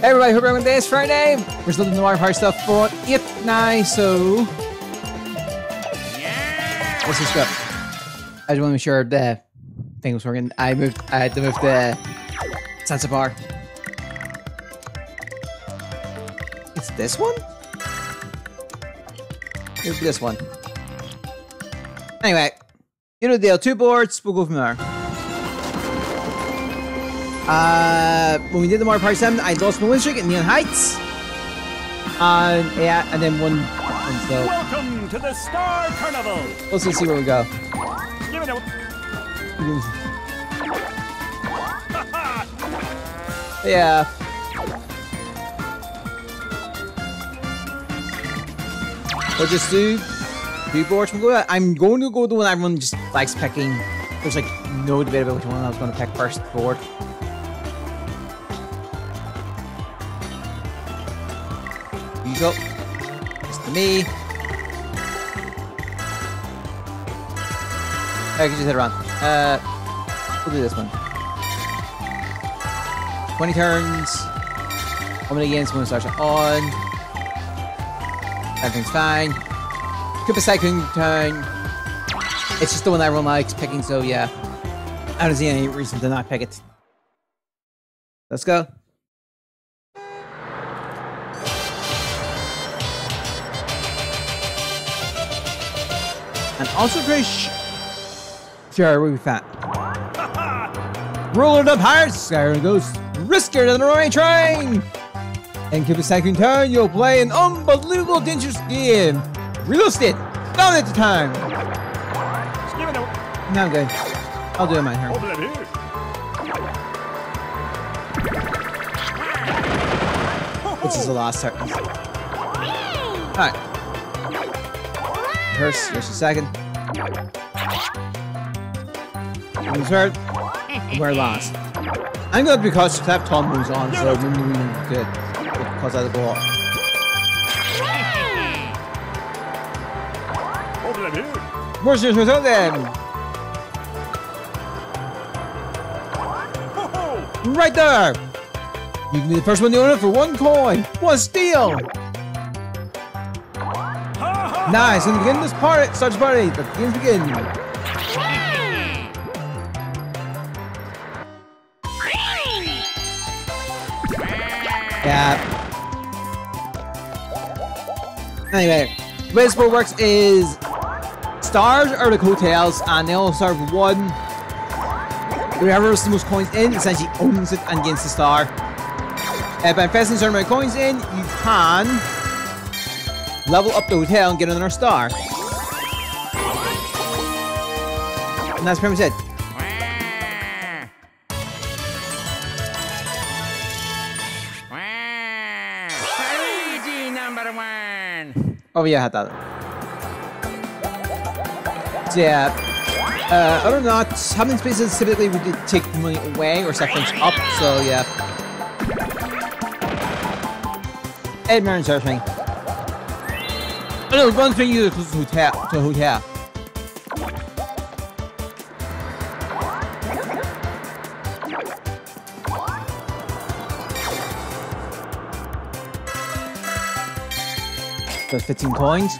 Hey everybody, hope everyone day is Friday. We're still doing the Party stuff for it now, so let's just go. I just want to make sure the thing was working. I moved. I had to move the sensor bar. It's this one. Maybe this one. Anyway, you know the deal. Two boards. We'll go from there. Uh, when we did the Mario Party 7, I lost my win streak at Neon Heights. And yeah, and then one. And so Welcome to the Star Carnival. let's just see where we go. Give it a Yeah. We'll just do people boards. We'll go- I'm going to go the one everyone just likes picking. There's like no debate about which one I was going to pick first board. Just to me. I can just hit around. Uh, we'll do this one. 20 turns. How many games when starts on? Everything's fine. Koopa's Tycoon Town. It's just the one that everyone likes picking, so yeah. I don't see any reason to not pick it. Let's go. And also pretty sh- sure we'll be fat. Rolling up hard, Skyrim goes riskier than a runaway train! And keep a second turn, you'll play an unbelievable dangerous game. Real estate, down at the time. give No, I'm good. I'll do it my turn. over here. This is the last turn. Alright. First, just a second. Third, we're last. I'm good because I Tom moves on, so moving good. Because have the ball. Where's your result then? Right there! You can be the first one to own it for one coin! One steal! Ha ha. Nice, and begin this party, starts the party, the games begin. Yeah. Anyway, the way works is stars are the hotels, and they all with one. Whoever has the most coins in essentially owns it and gains the star. Uh, by investing a certain amount of coins in, you can level up the hotel and get another star. And that's pretty much it. Luigi number one. Oh yeah, I had that. So, yeah. Uh, other than that, having spaces typically would take money away or set things up, so yeah. Ed Marin surfing. No, one thing you to hotel to hotel. Those 15 coins.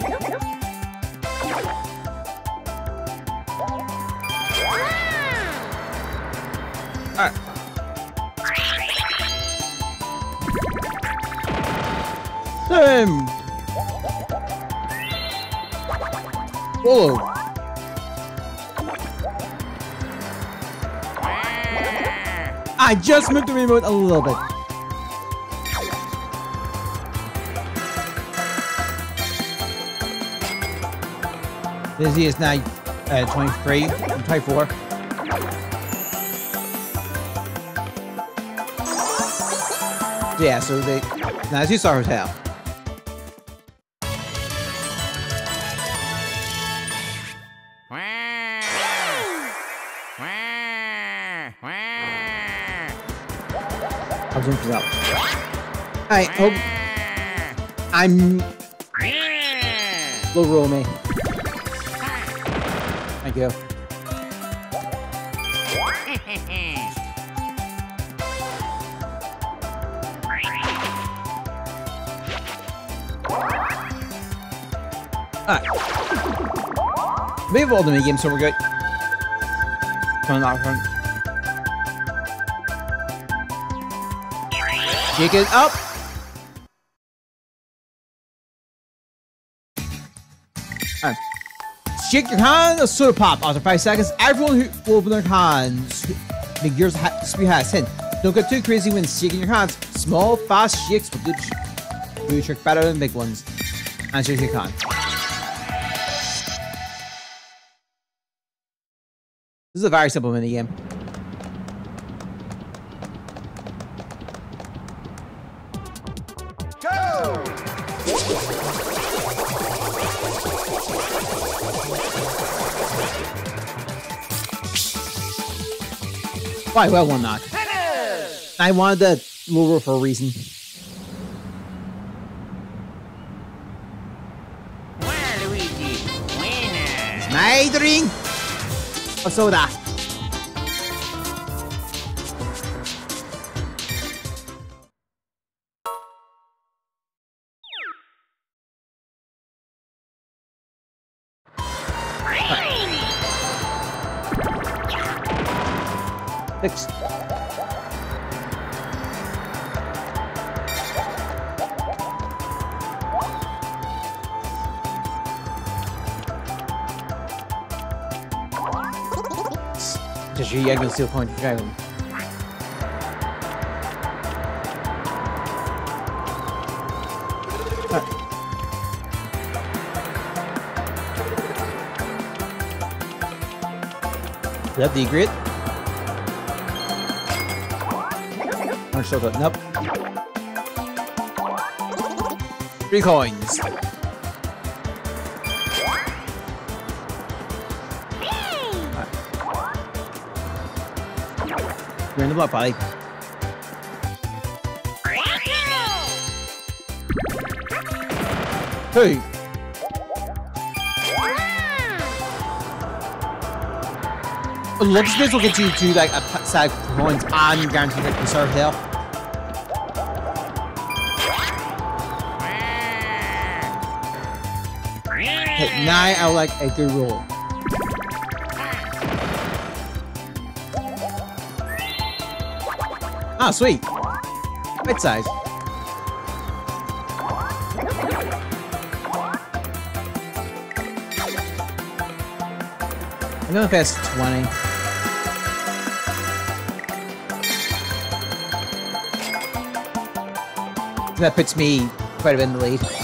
I just moved the remote a little bit. Lizzie is now uh, 23, I'm 24. Yeah, so they now you saw hotel. I'll drink it up. I hope... I'm... Little roll me. Thank you. Alright. We've all the mini games. so we're good. Turn that one. Shake it up. Alright. Shake your hand, a soda pop. After five seconds, everyone who will their hands. Make yours ha speed has hint. Don't get too crazy when shaking your hands. Small, fast shakes will do, do your trick better than big ones. And shake your hand. This is a very simple mini Quite well one knock. I wanted that lure for a reason. Waluigi, winner. My drink! A soda. seu Conde Caio. Is that the grid? Not sure that, nope. Three coins. The block, buddy. Hey! Look, this will get you to like a stack of points and guaranteed to conserve health. Okay, now I like a good roll. Ah, sweet. Right size. I'm gonna pass 20. That puts me quite a bit in the lead.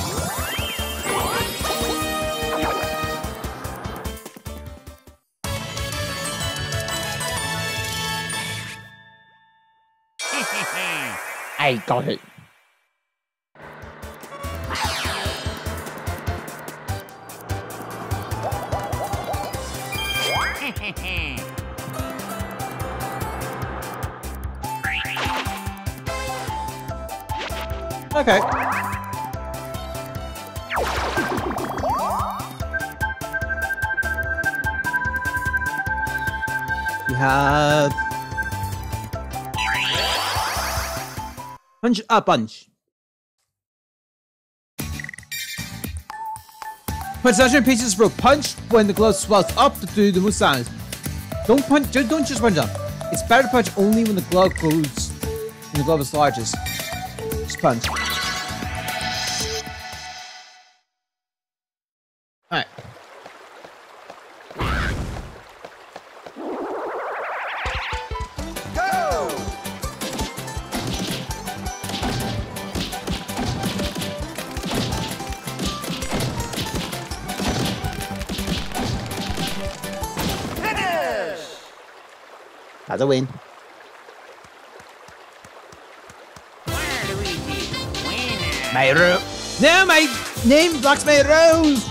I got it. Punch a punch. Possession pieces for punch when the glove swells up to do the most sounds. Don't punch. Don't don't just punch up. It's better to punch only when the glove goes. When the glove is largest. Just punch. Alright. That's a win. Waluigi, winner. My rose. No, my name blocks my rose.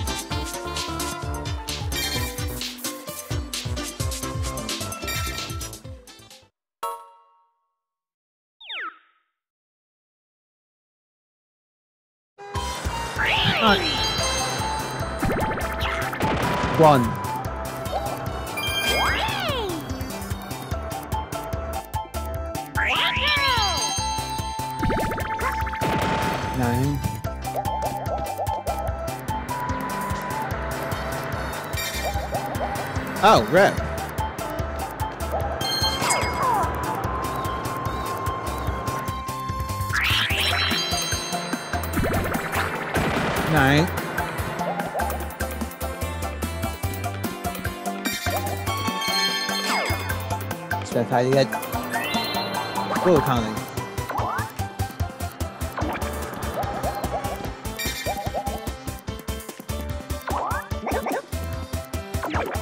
One. Oh, red. So if I get full counting.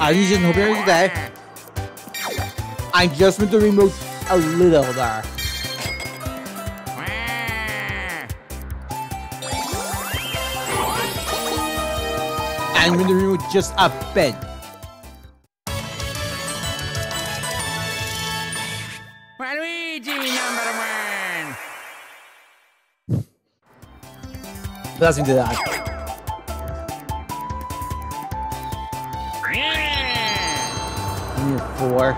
I'm using today. I just went the remote a little there. And with the remote just a bit. Waluigi number one. Let's do that. Yeah. I need a four.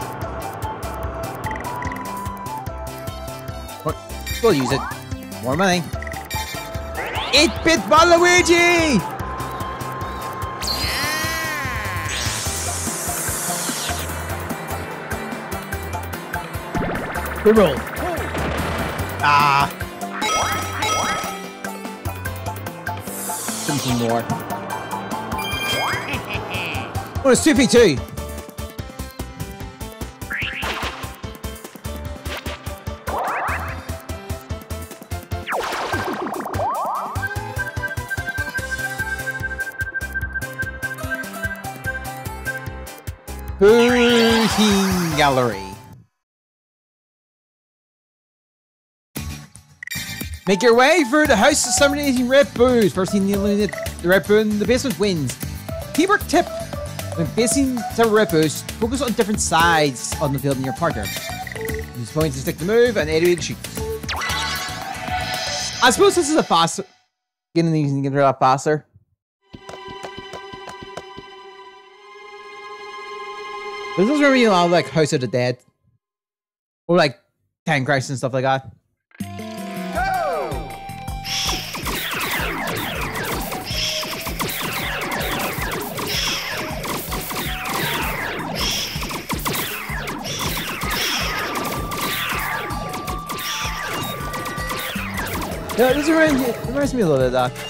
What? We'll use it. More money. 8-bit Waluigi! Reroll. Ah. Something more. Oh, a 2v2. Booting Gallery. Make your way through the house of summoning Red team to eliminate the Red Boo in the basement wins. Teamwork tip. When facing several Red Boos, focus on different sides on the field in your partner. Use points to stick the move and A to shoot. I suppose this is a faster. Getting these and get a lot faster. This is really a lot of like House of the Dead. Or like Time Crisis and stuff like that. Yeah, this reminds, reminds me a little bit of that.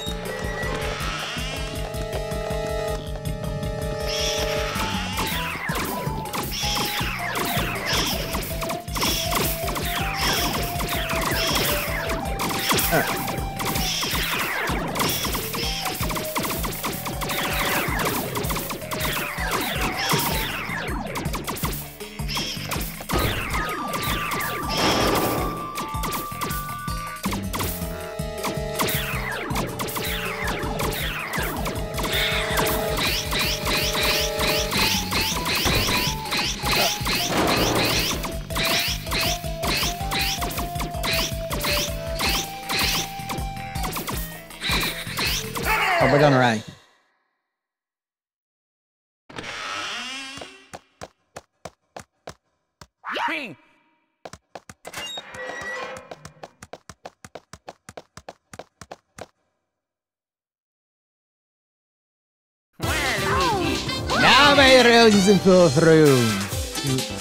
In full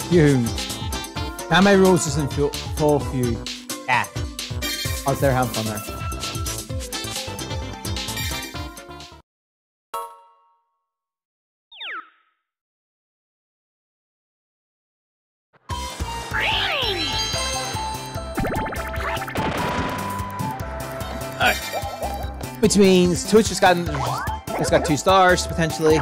fume. Now my rose is in full, full fume. Yeah. Was there having fun there. Alright. Which means Twitch has got it's got two stars potentially.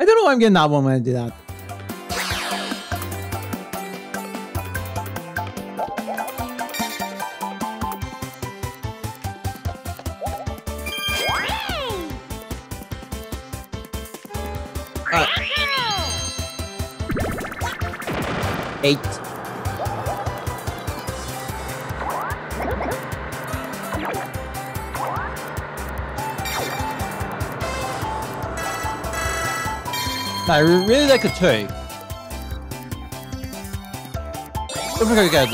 I don't know why I'm getting that one when I do that. I really like a two. Don't think I get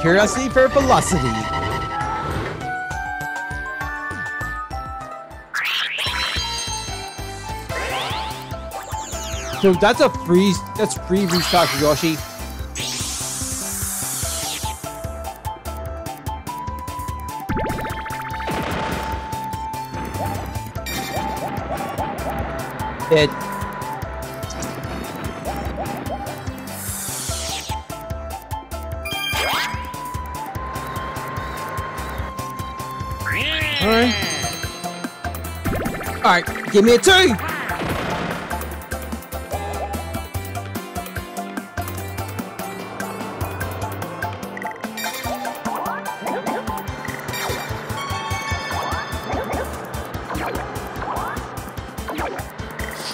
curiosity for velocity. So that's a free, that's free restock Yoshi. It. Alright, give me a two!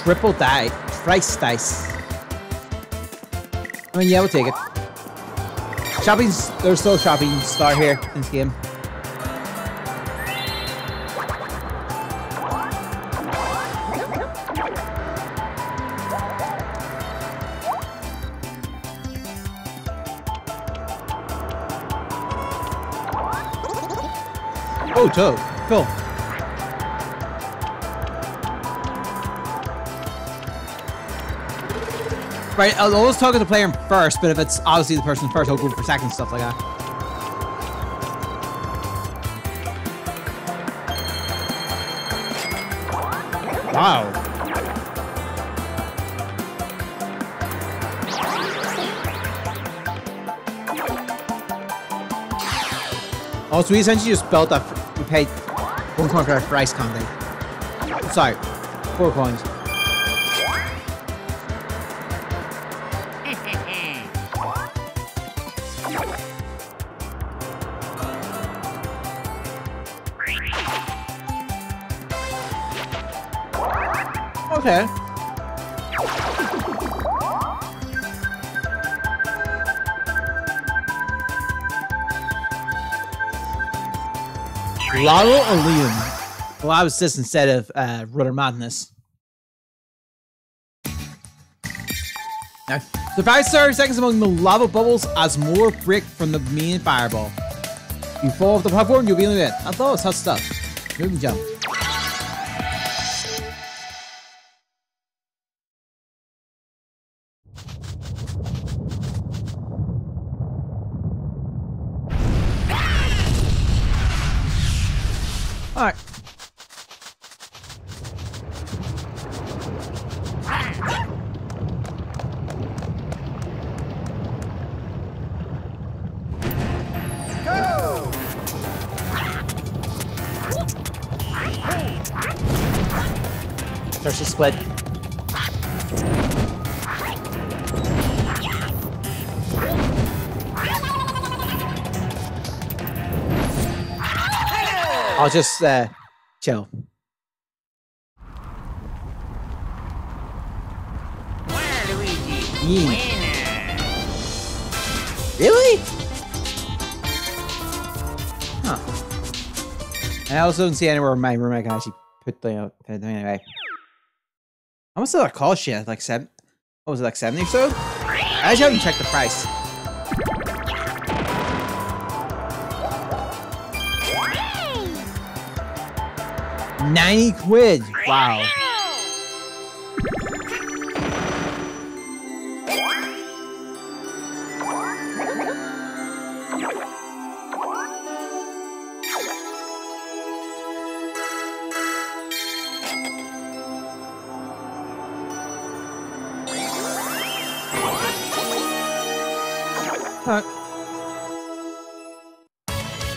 Triple die. Thrice dice. I mean, yeah, we'll take it. Shopping's... There's still a shopping star here in this game. Toad. Cool. Right, I'll always talk to the player first, but if it's obviously the person first, I'll go for second, stuff like that. Wow. Oh, Also, we essentially just built that. We paid one coin for our rice candy. Sorry, four coins. Okay. Or Liam? Well, I was this instead of uh, Rudder Madness. Now, surprise star seconds among the lava bubbles as more break from the main fireball. You fall off the platform, you'll be in it. I thought it was hot stuff. Move and jump. Uh, chill. Yeet. Really? Huh. I also don't see anywhere in my room I can actually put the uh, put them anyway. How much did that cost you? Like seven? What was it like seventy or so? I actually haven't checked the price. 90 quid. Wow.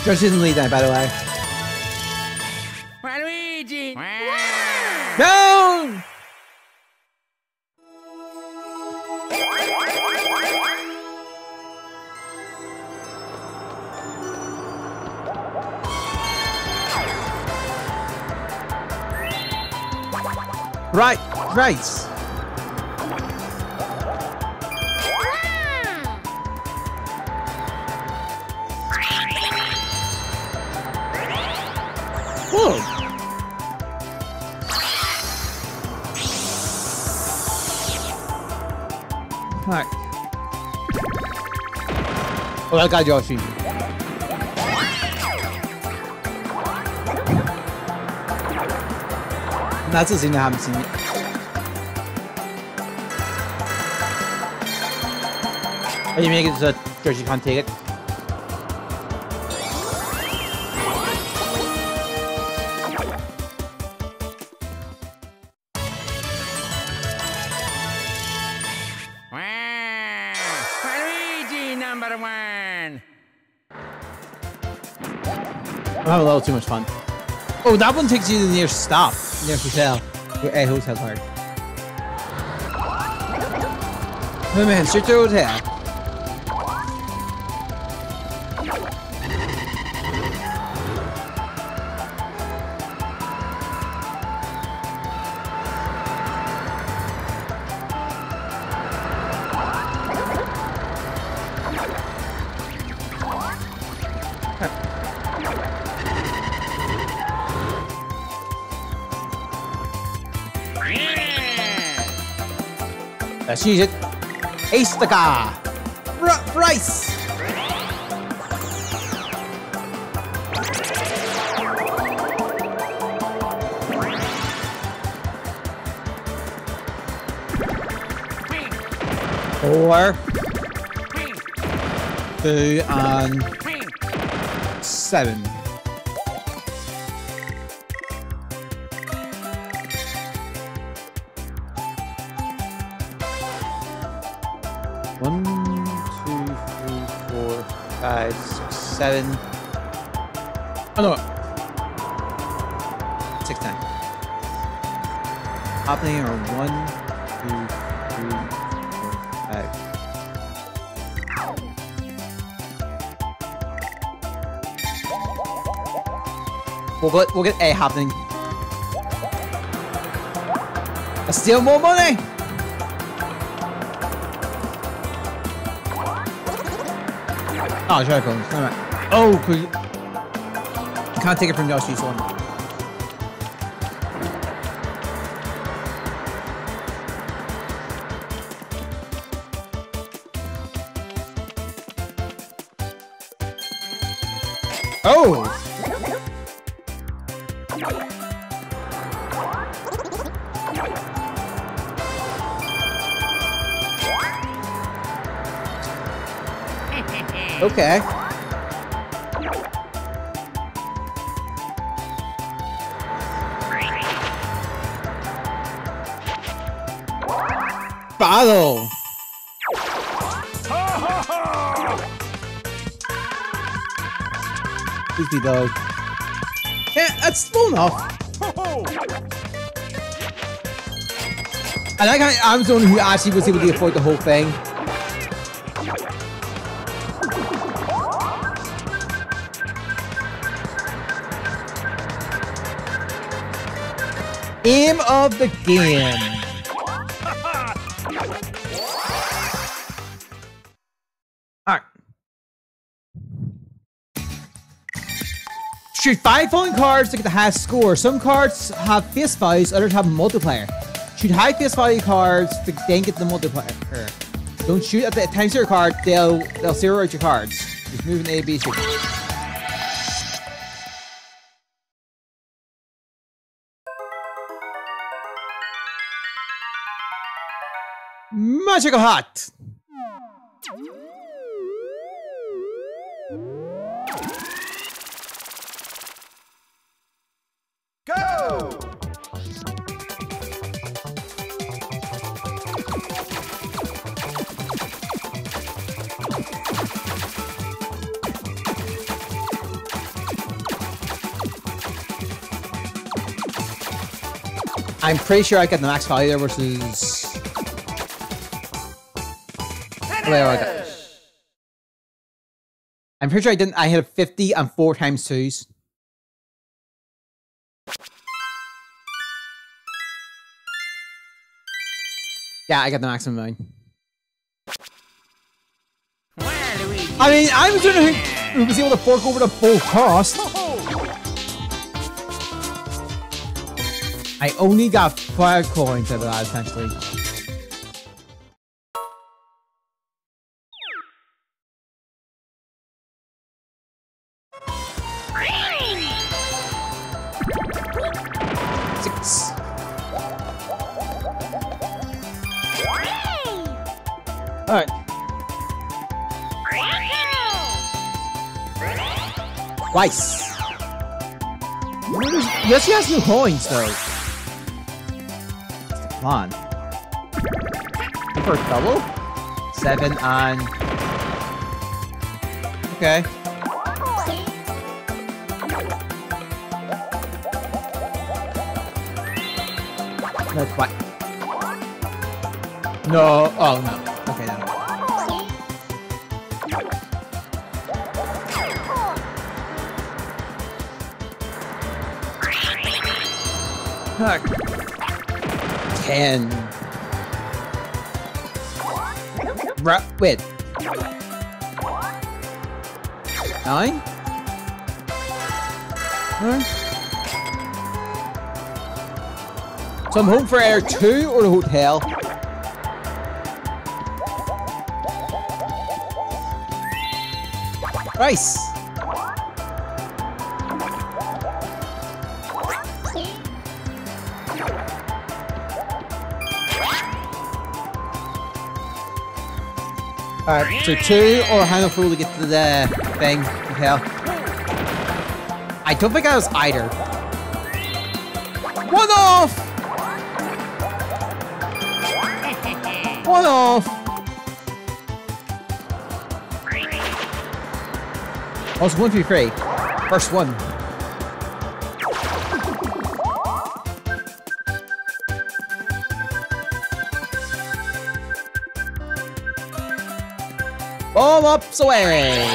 Josh didn't leave that, by the way. Right, right. Whoa. Alright. Oh, I got Yoshi. That's a scene I haven't seen yet. Are you making it so Yoshi can't take it? Wow! Waluigi number one! I'm having a little too much fun. Oh, that one takes you to the nearest stop, nearest hotel. A hotel card. Oh man, straight to hotel. Yeah! It. Car. R Bryce. Four, two, and seven. Seven. Oh no. Six times. Happening are one, two, three, four, five. We'll get, we'll get A happening. I steal more money! Oh, bones. Alright. Oh, could you... Can't take it from Yoshi's one. Oh! Okay. 50 though. Yeah, that's still enough. I like how I'm the one who actually was able to afford the whole thing. Aim of the game. Phone cards to get the highest score. Some cards have face values, others have multiplier. Shoot high face value cards to then get the multiplier. Don't shoot at the times your card, they'll they'll zero out your cards. Just moving A, B, C. Magical Hot! Pretty sure I got the max value there versus. Wait, wait. I'm pretty sure I didn't. I had a 50 and four times twos. Yeah, I got the maximum Luigi. I mean, I was wondering who was able to fork over the full cost. I only got five coins out of that, essentially. Six. Alright. Twice. Yes, he has new coins, though. Come on. For double? Seven on... Okay. No, what? No. Oh, no. Okay, no. Heck. Ten. Ra wait. Nine? Nine? So I'm home for Air 2 or hotel? Rice! Alright, so two or hang fool to get to the thing, hotel. I don't think I was either. One off! One off! Oh, it's one, two, three. First one. Ups away!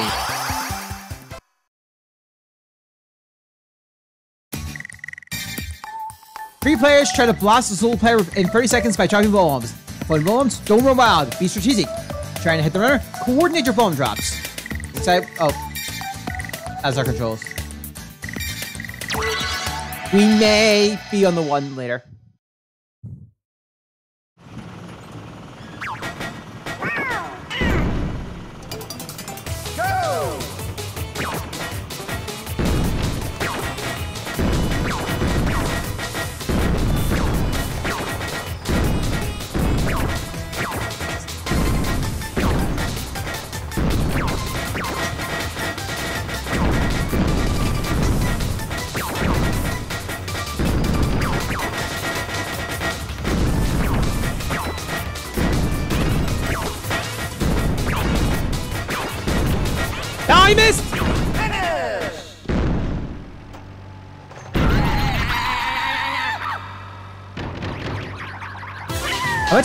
Three players try to blast the solo player in 30 seconds by dropping bombs. When bombs, don't run wild, be strategic. Trying to hit the runner, coordinate your bomb drops. So, oh. As our controls. We may be on the one later.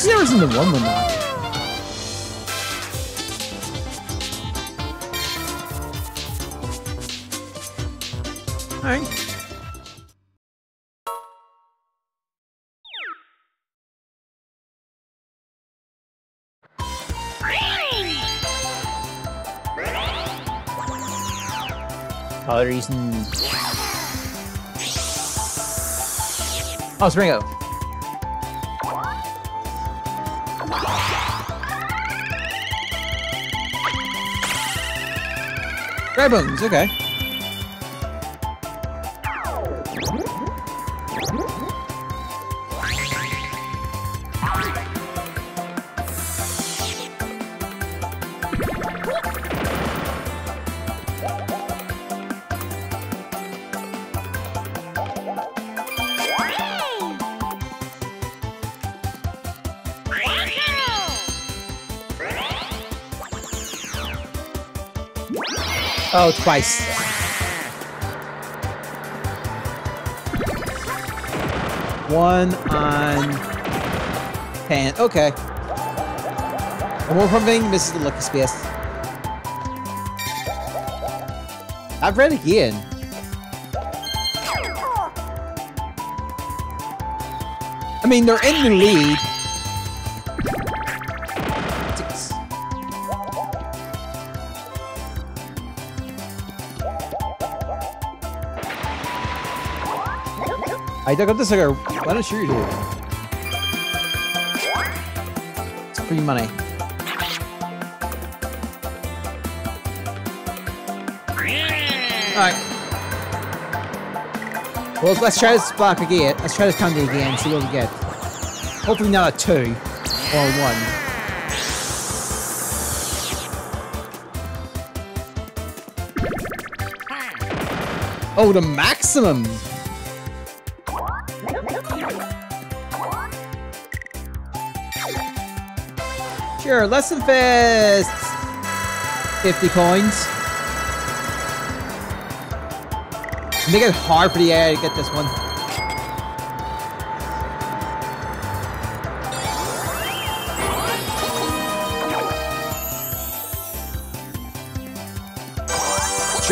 Never seen the one one now. Alright. Other reason. Oh, Springo. Dry bones, okay. Oh, twice. One on ten. Okay. One more This is the lucky space. I've read again. I mean, they're in the lead. I up this sucker. Why don't you do it? It's free money. Alright. Well, let's try this block again. Let's try this county again see what we get. Hopefully not a 2 or a 1. Oh, the maximum! Sure, lesson fist! 50 coins. Make it hard for the AI to get this one.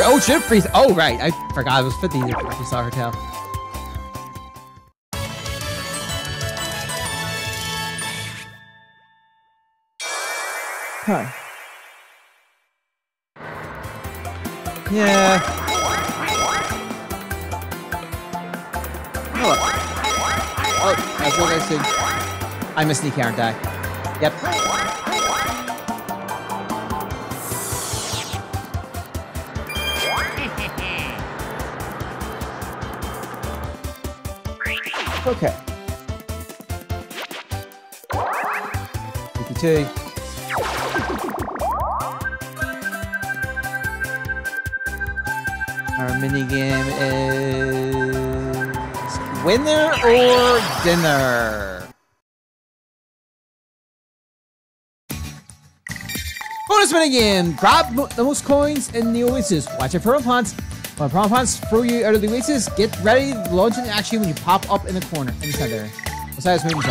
Oh, ship freeze. Oh, right. I forgot it was 50 if you saw her tail. Huh. Yeah. Oh, oh that's what I said. I'm a sneaky, aren't I? Yep. Okay. 52. Our mini game is winner or dinner. Bonus mini game. Grab the most coins in the oasis. Watch out for plants. When piranha plants throw you out of the oasis, get ready launch an action when you pop up in the corner in the center. Besides moving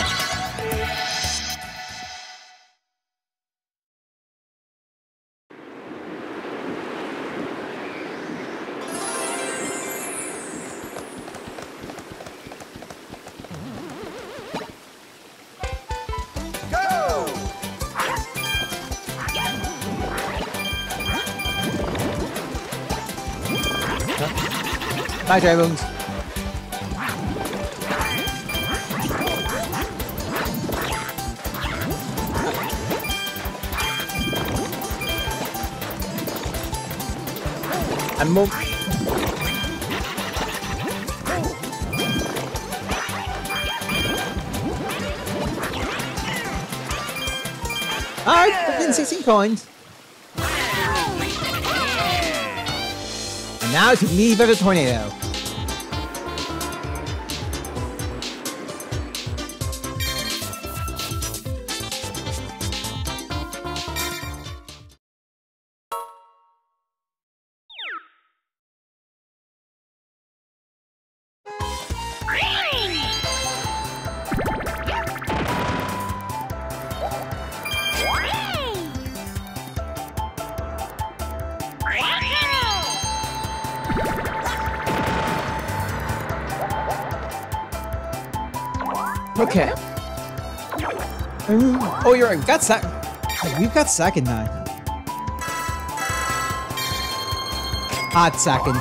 Bye, Dry Bones. And more. Alright, 15, 16 coins. And now to leave of the tornado. We've got second now. Hot second.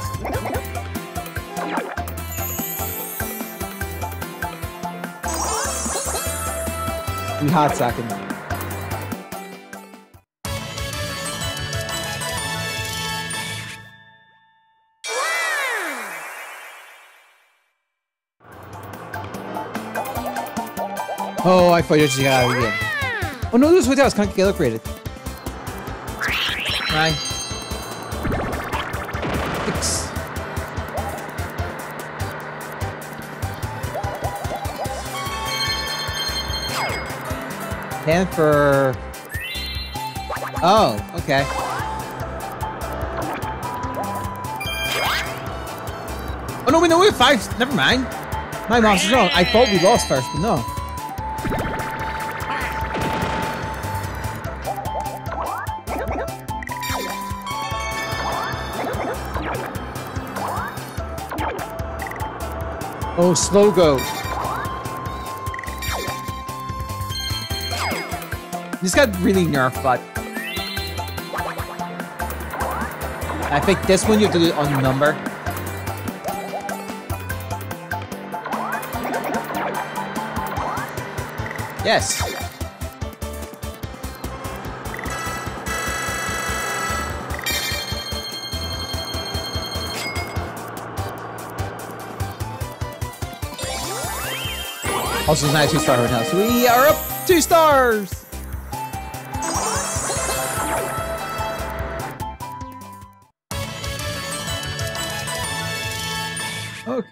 We hot second. Oh, I thought you just got out again. Oh no, this hotels can't get upgraded. Six. Ten for... Oh, okay. Oh no, we know we have five. Never mind. My monster's wrong. I thought we lost first, but no. Oh, Slowgo. This got really nerfed, but I think this one you have to do it on number. Yes. Also, it's not a two star now, so we are up two stars. Okay.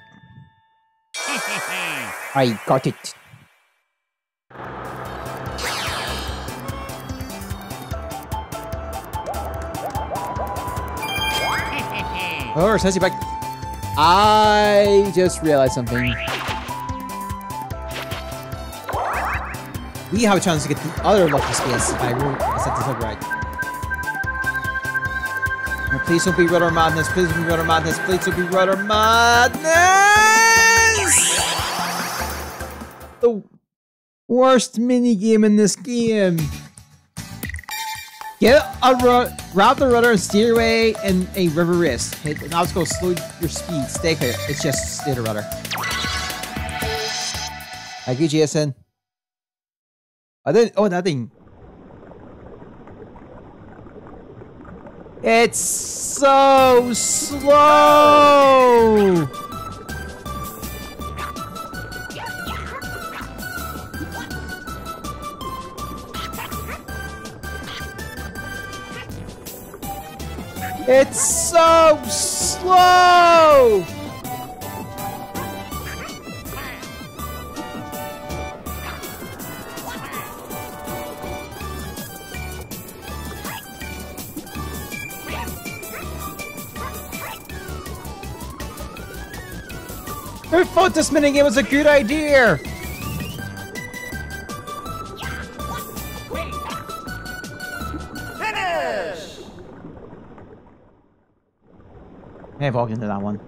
I got it. Oh, says back. I just realized something. We have a chance to get the other lucky space if I, set this up right. Oh, please don't be Rudder Madness. Please don't be Rudder Madness. Please don't be Rudder Madness! The worst mini game in this game. Get a ru grab the rudder and steer away in a river race. Hit now let's go slow your speed. Stay clear. It's just stay the rudder. Thank you, Jason. I didn't oh nothing. It's so slow! It's so slow! Who thought this minigame was a good idea? Finish! May have walked into that one.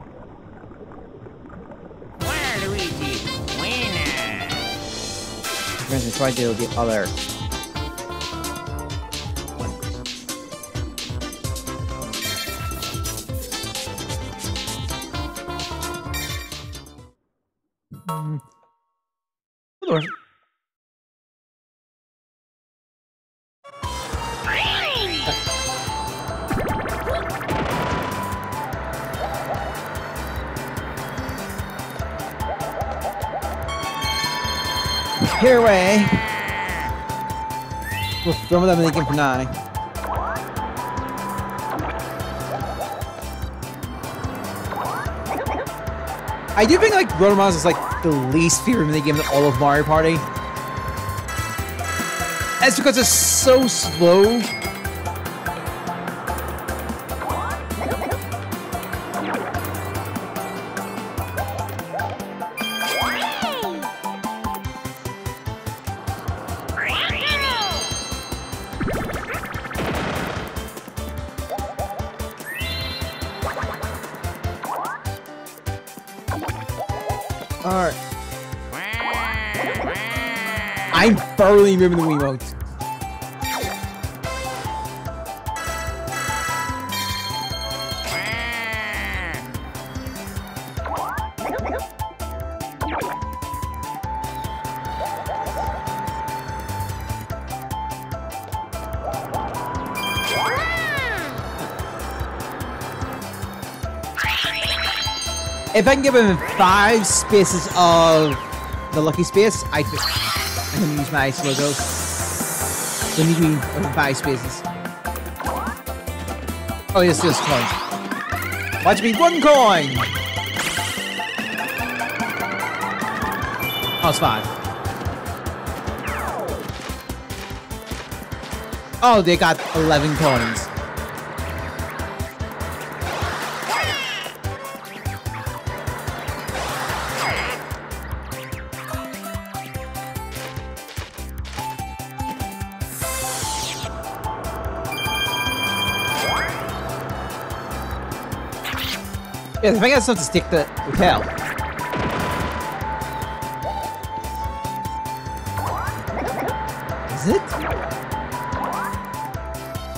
Waluigi, winner! We're going to try to do the other. On. Here away. We'll throw them in the game for nine. I do think like Rotor Miles is like the least favorite mini game in all of Mario Party. That's because it's so slow. Thoroughly remember the Wiimotes. If I can give him five spaces of the lucky space, I think I can use my Slowgo. So need me five spaces. Oh, yes, this coins. Watch me, one coin! Oh, it's five. Oh, they got 11 coins. Yeah, the thing is not to stick the hotel. Is it?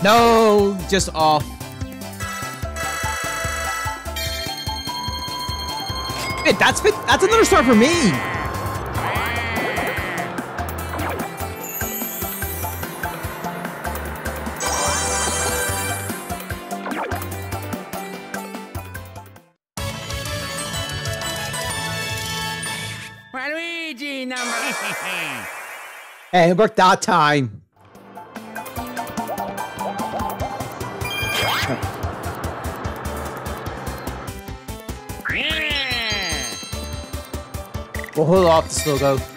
No, just off. That's. That's another star for me. Hey, it worked that time. We'll hold off the Slowgo.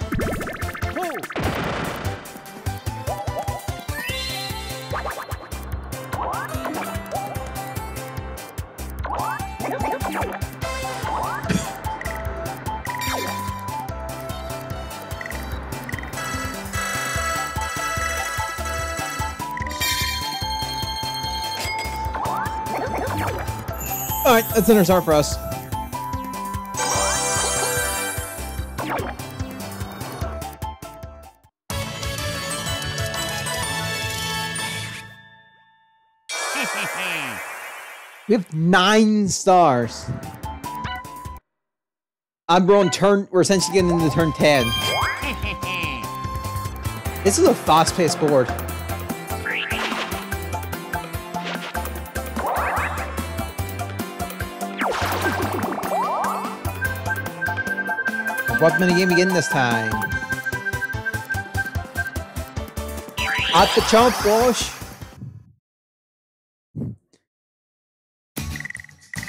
That's another start for us. We have nine stars. I'm we're turn. We're essentially getting into turn ten. This is a fast-paced board. What minigame getting this time? At the chomp wash.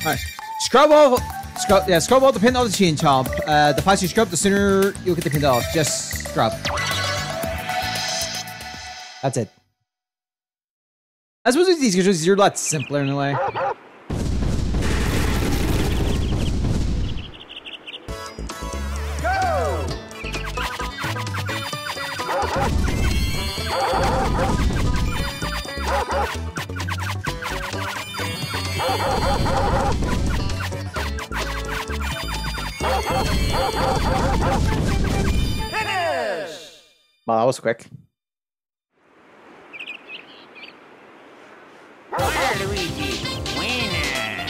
Alright. Scrub off scrub yeah, scrub off the pin off the chain chomp. Uh the faster you scrub, the sooner you'll get the pin off. Just scrub. That's it. I suppose these controls, you're a lot simpler in a way. Wow, that was quick. Waluigi winner.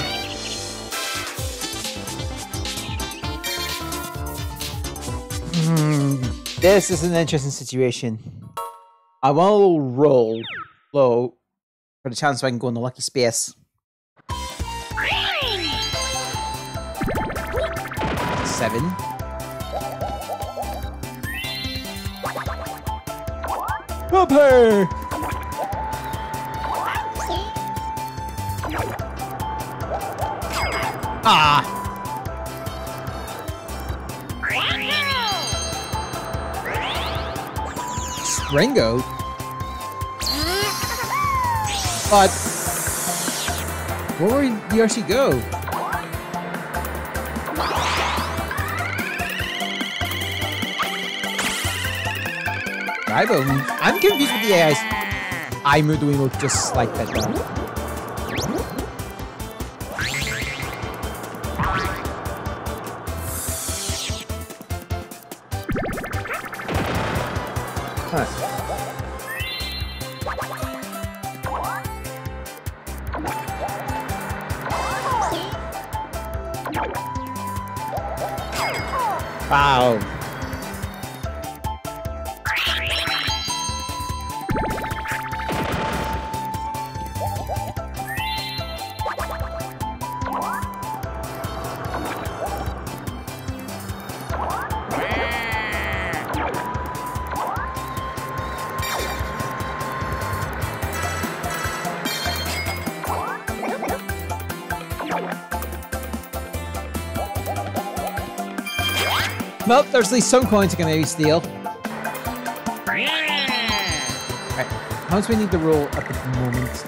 Hmm, this is an interesting situation. I want a little roll low for the chance so I can go in the lucky space. Seven. Pupper! Ah! Springo? But where did you actually I'm confused with the AIs. I'm doing just like that there's at least some coins you can maybe steal. Right. How much we need to roll at the moment?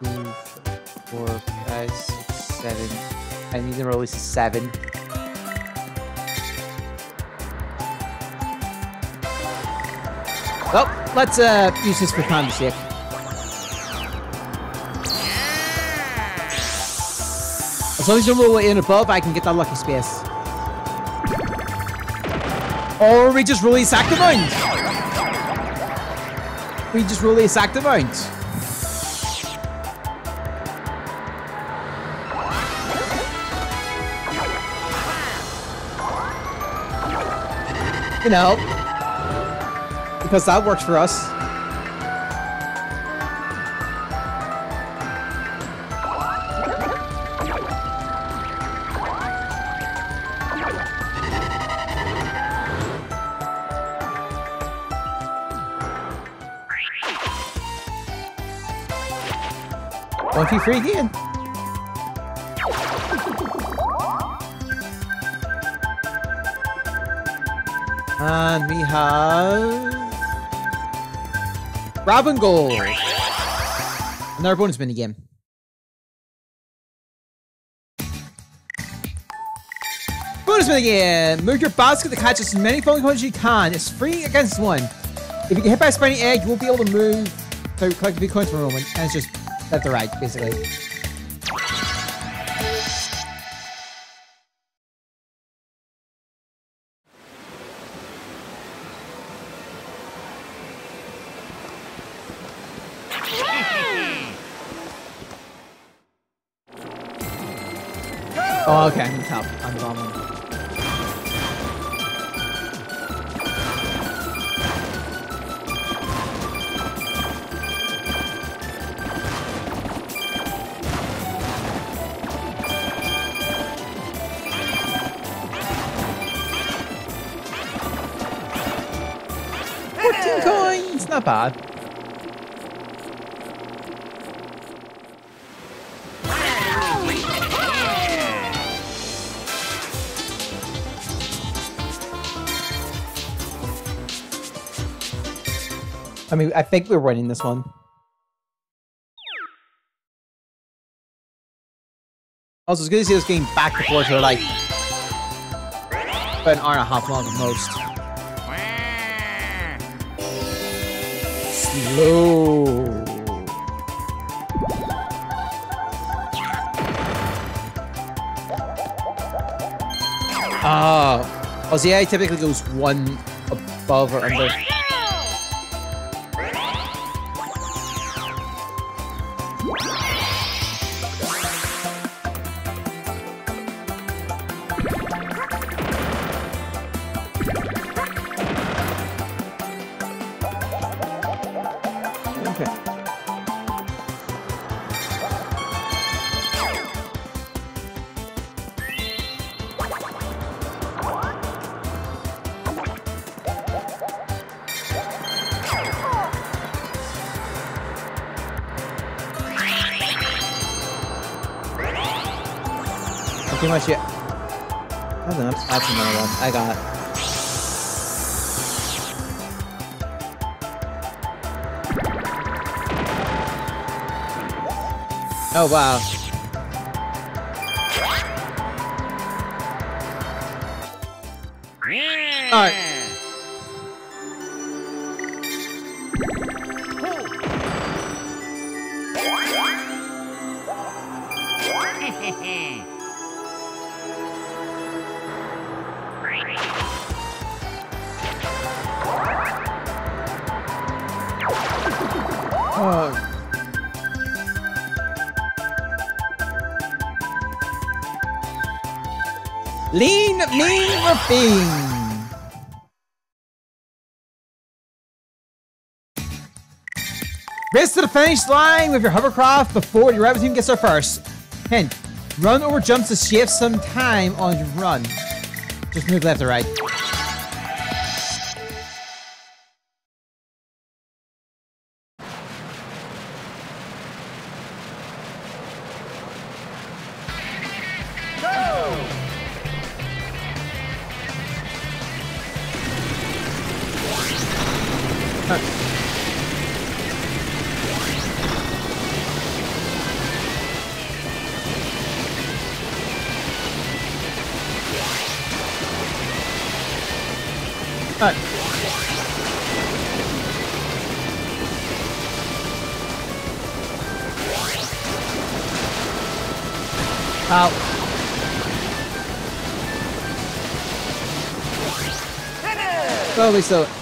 Two, four, five, six, seven. I need to roll at least a seven. Well, let's uh, use this for time's sake. As long as you roll it in above, I can get that lucky space. Or we just release active mount. We just release active mount. You know, because that works for us. Three again. And we have and Goal. Another bonus mini game. Bonus mini game. Move your basket to catch as many falling coins as you can. It's free against one. If you get hit by a spiny egg, you won't be able to move to collect a few coins for a moment. And it's just left to right, basically. Oh, okay. I mean, I think we're winning this one. Also, it's good to see us getting back and forth for like an hour and a half long at most. Slow. Ah. Oh, see, I typically goes one above or under. I got. Oh wow. Mean. Race to the finish line with your hovercraft before your rabbit team gets there first. Hint, run over jumps to save some time on your run. Just move left or right. Slowly, slowly.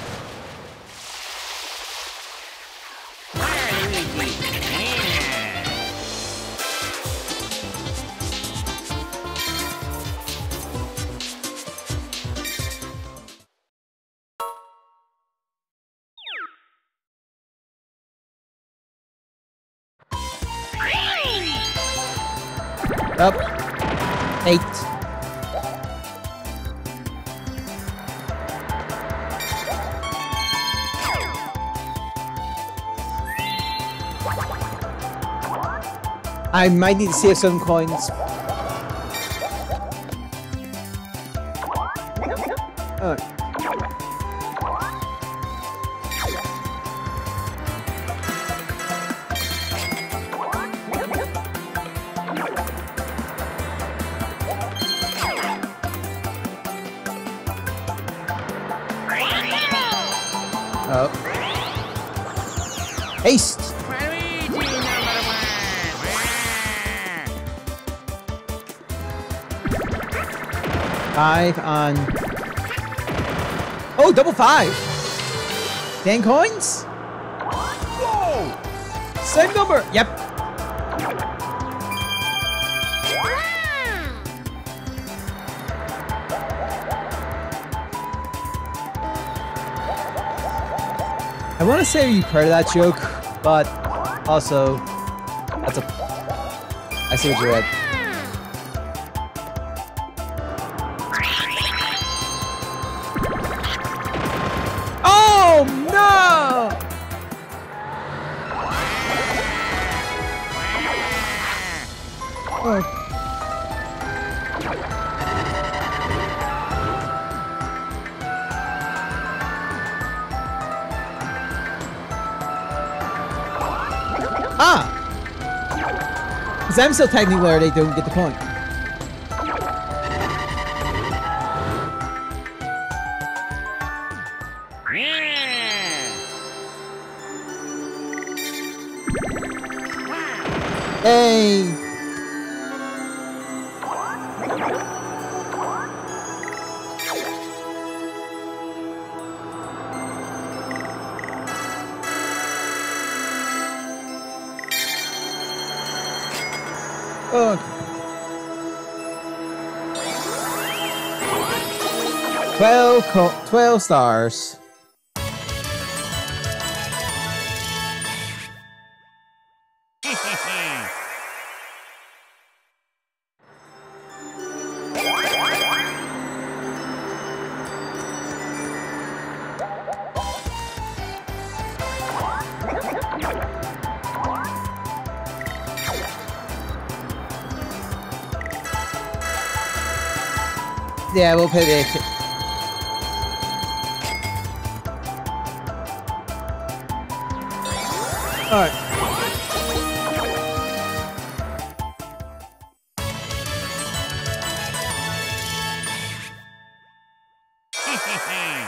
I might need to save some coins. Five on. Oh, double five! Ten coins? Whoa! Same number! Yep. I want to say you heard of that joke, but also, that's a. I see what you're read. I'm still technically where they don't get the point. 12, 12 stars. Yeah, we'll put it Alright.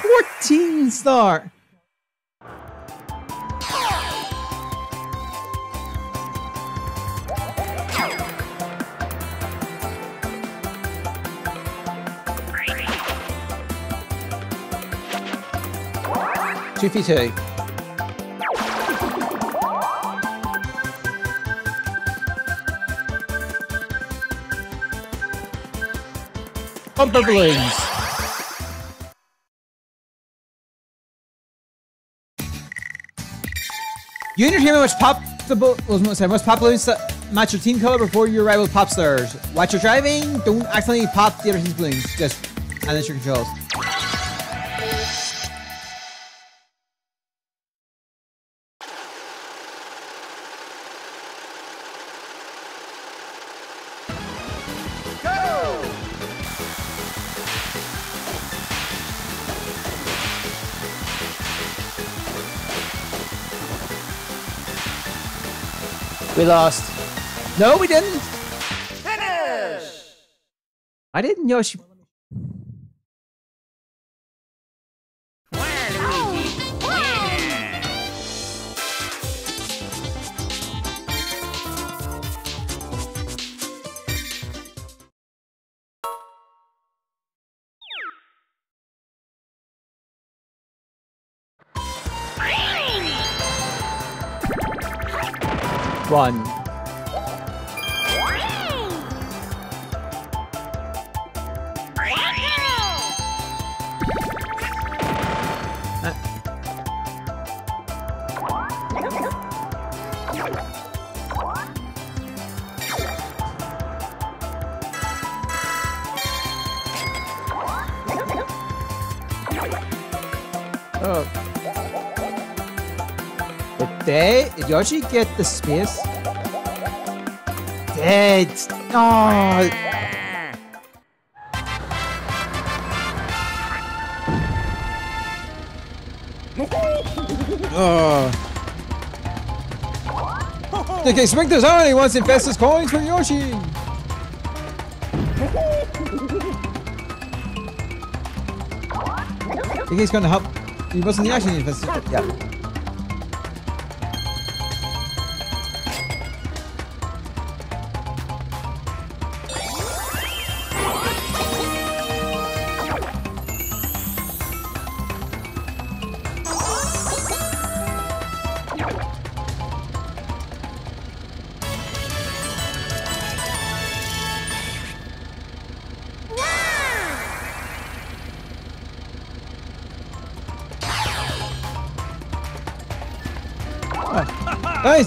Fourteen star. Two for two. Bumper balloons. You determine which pop the bo- was sorry, which pop balloons that uh, match your team color before your rival pop stars. Watch your driving. Don't accidentally pop the other team's balloons. Just manage your controls. We lost. No, we didn't. Finish! I didn't know she. One. Get the space? Dead. Oh. Oh. Okay, Sphincter's on. He wants to invest his coins for Yoshi. think he's gonna help. He wasn't actually invested. Yeah.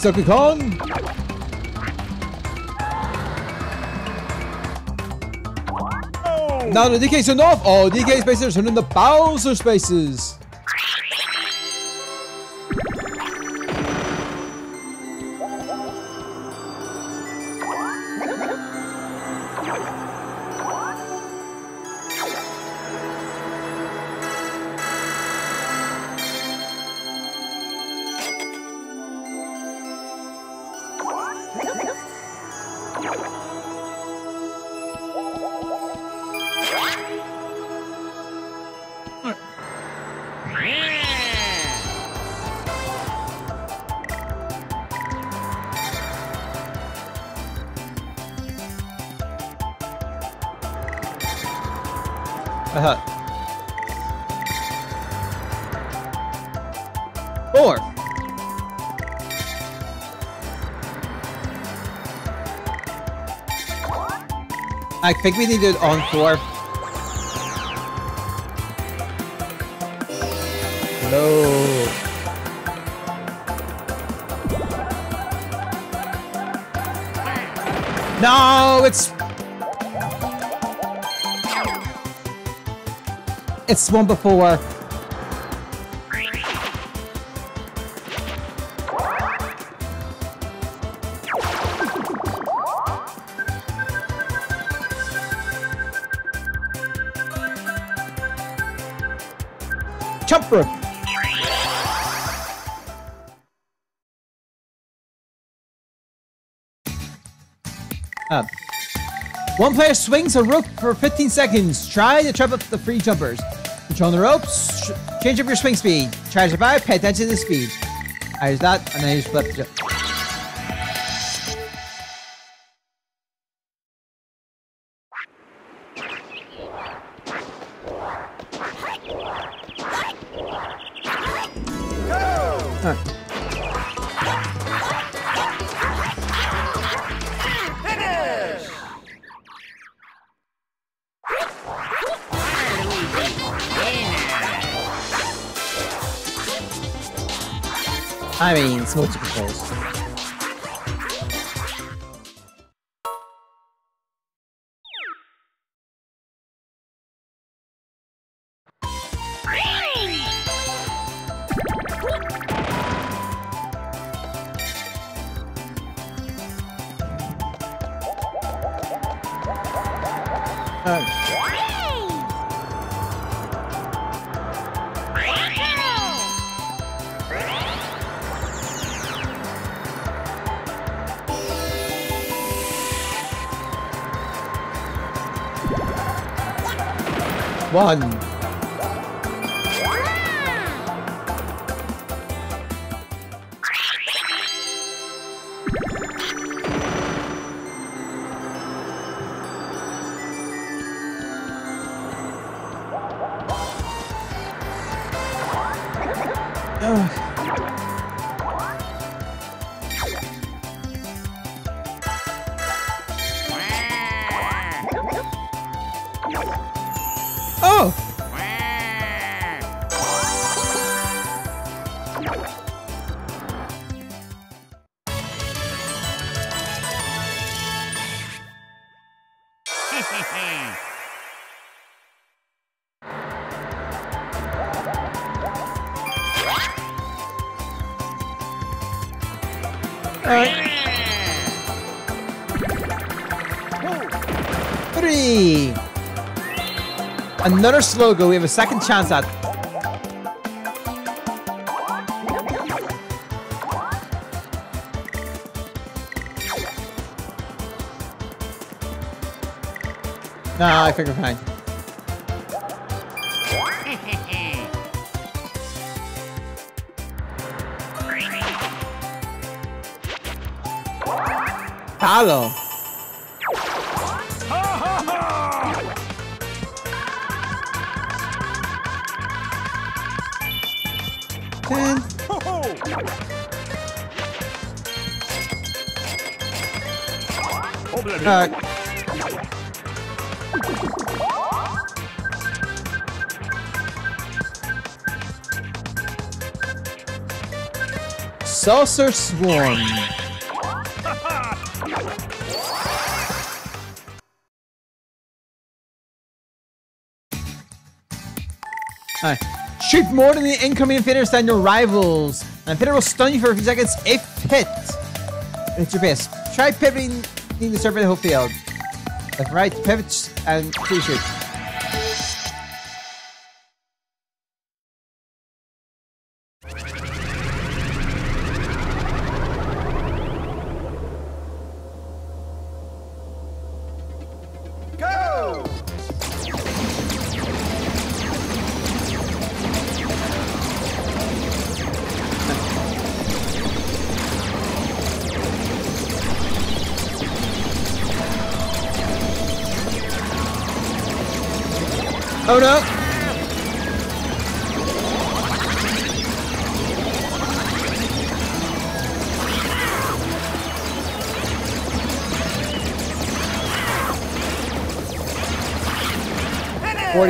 Donkey Kong! Now the DK turned oh, off! All DK spaces are turned into Bowser spaces! Think we need it on four. No. No, it's It's one before. Jump rope. Uh, one player swings a rope for 15 seconds. Try to trap up the free jumpers. Control the ropes. Change up your swing speed. Try to survive. Pay attention to the speed. I use that, and then you flip. the one. Ugh. Another slow. We have a second chance at. Nah, I think we're fine. Hello. Saucer Swarm. Alright. Shoot more than the incoming infitters than your rivals. An infitter will stun you for a few seconds if hit. It's your best. Try pivoting the surface of the whole field. Left, right, pivots, and free shoot.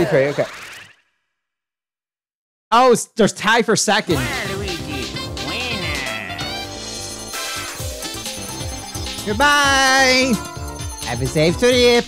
43, okay. Oh, there's tie for second. Goodbye. Have a safe trip.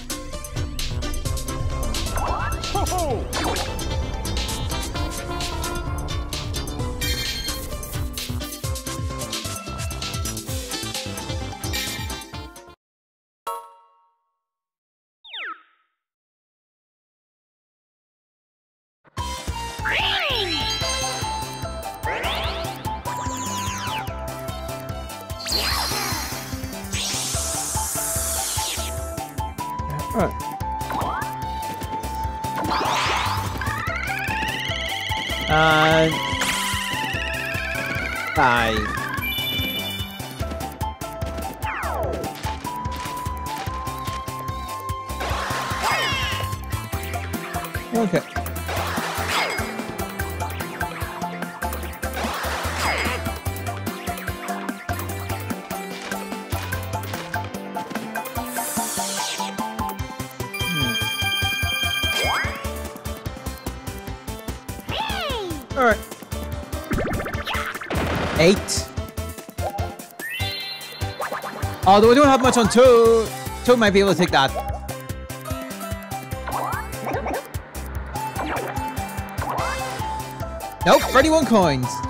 Okay. Eight. Although we don't have much on two, two might be able to take that. Nope, 31 coins.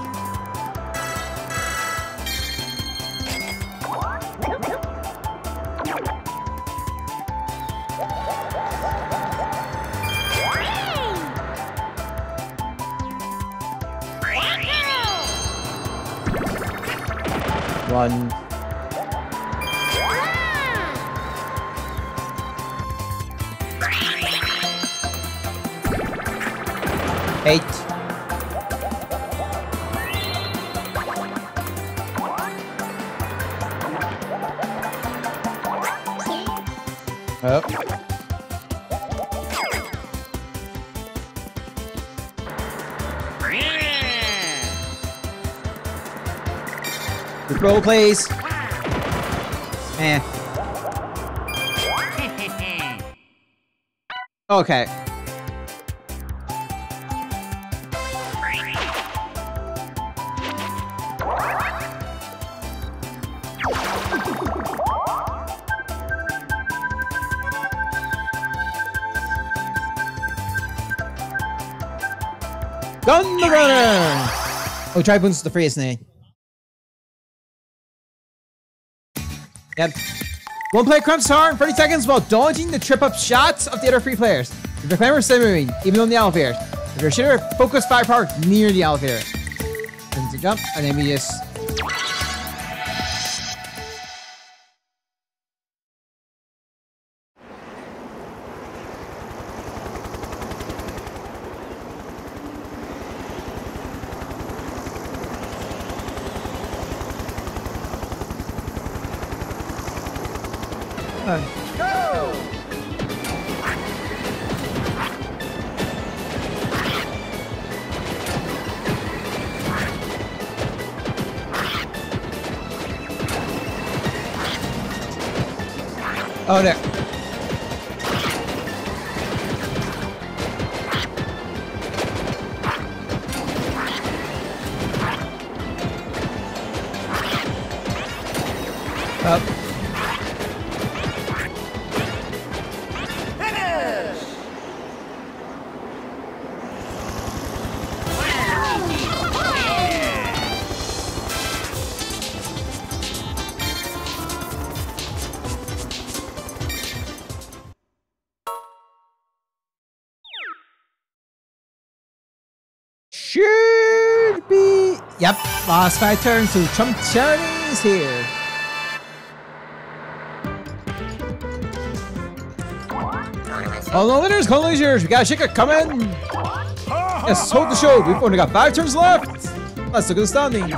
Roll, please. Eh. Okay. Gun the runner! Oh, Triboon's the freest name. One player crumps star in 30 seconds while dodging the trip-up shots of the other three players. If the climber moving, even on the elevator. If you're a shooter, focus firepower near the elevator. Then to jump, and then we just... last five turns, so Trump is here. All the winners, yours. We got a shaker coming. Yes, hold the show. We've only got five turns left. Let's look at the standings.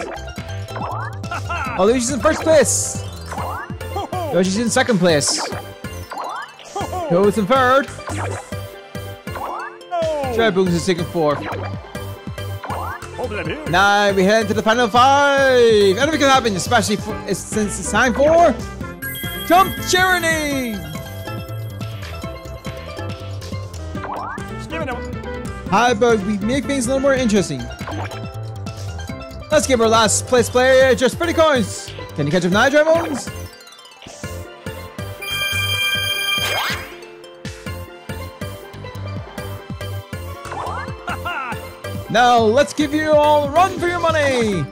Oh, Luigi's in first place. Yoshi's in second place. Joe's in third. Treboo's in second fourth. Now we head into the final five. Anything can happen, especially for, since it's time for Jump Journey. How about we make things a little more interesting? Let's give our last place player just pretty coins. Can you catch up now, Dragons? Now, let's give you all a run for your money!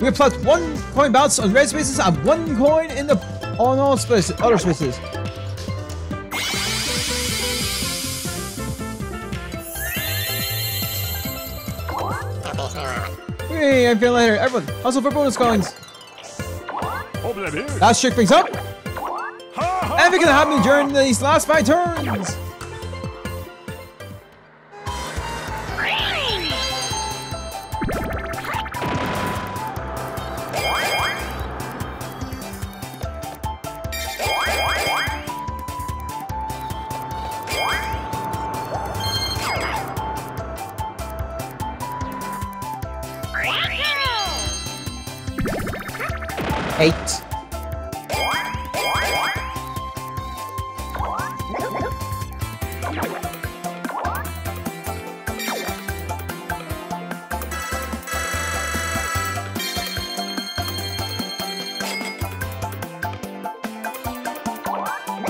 We have plus one coin bounce on red spaces and one coin in the on all spaces, other spaces. Hey, I'm feeling later. Everyone, hustle for bonus coins. Last trick brings up. Anything can happen during these last five turns.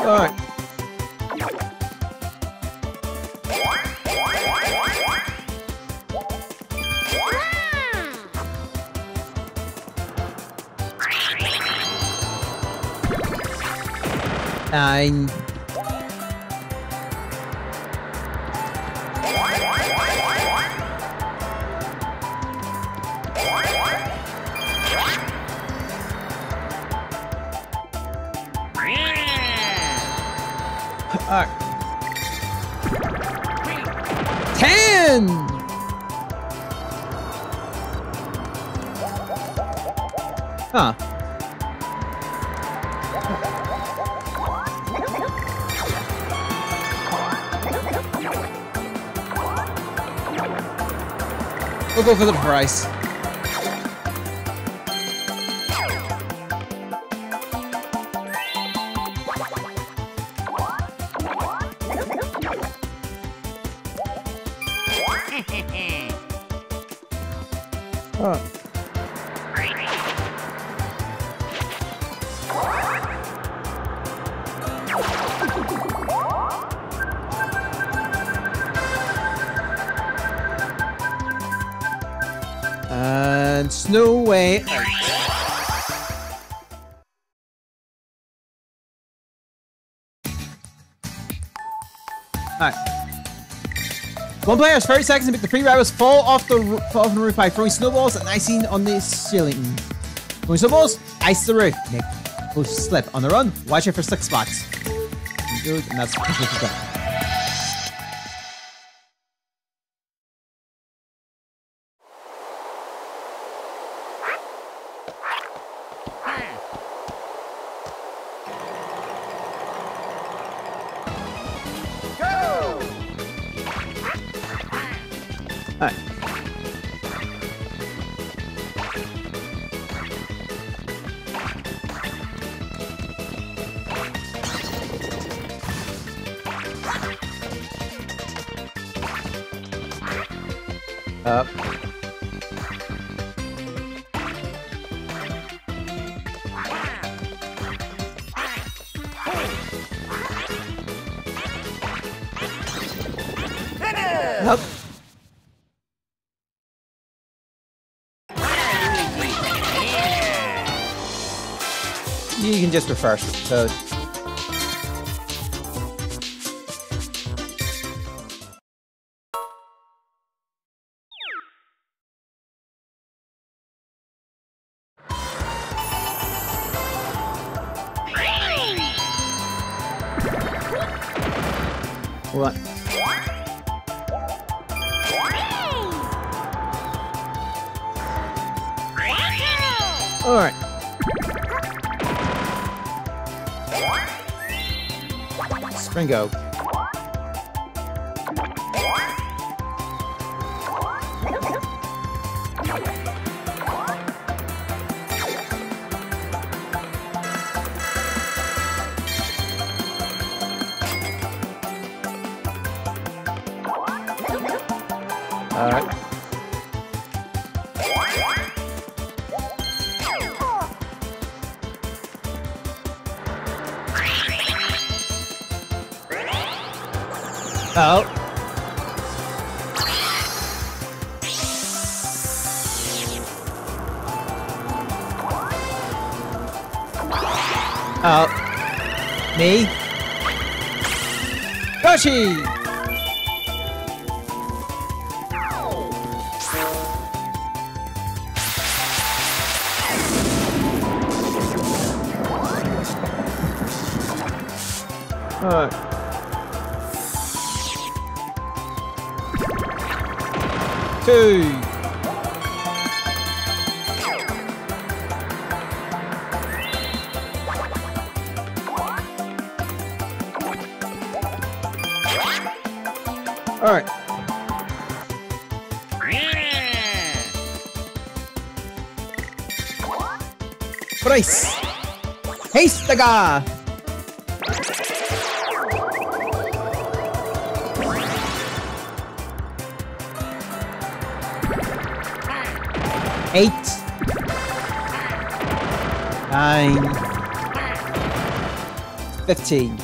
Alright. Nine. Go for the price. One player has 30 seconds to make the three rivals fall off the fall off the roof by throwing snowballs and icing on the ceiling. Throwing snowballs, ice the roof. Make will slip on the run. Watch out for slick spots. And that's just it. So Eight. Nine. Fifteen.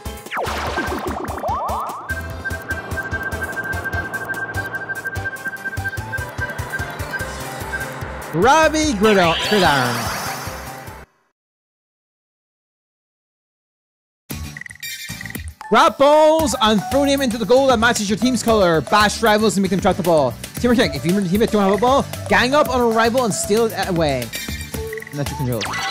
Robbie Gridiron. Grab balls and throw them into the goal that matches your team's color. Bash rivals and make them drop the ball. Team attack. If you and your teammate don't have a ball, gang up on a rival and steal it away. And that's your control.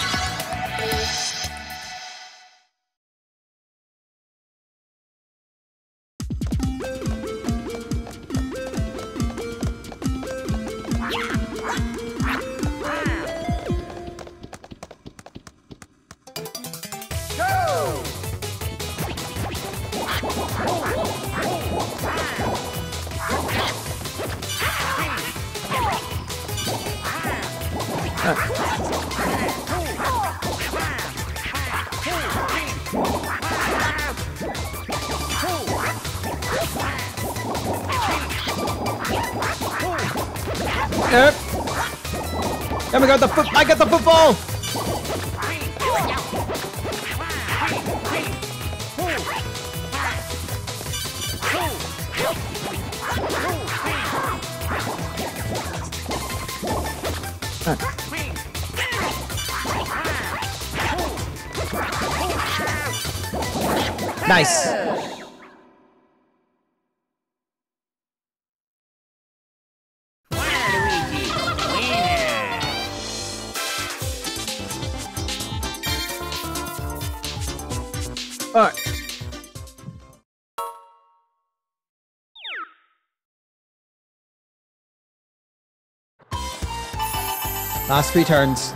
Last three turns.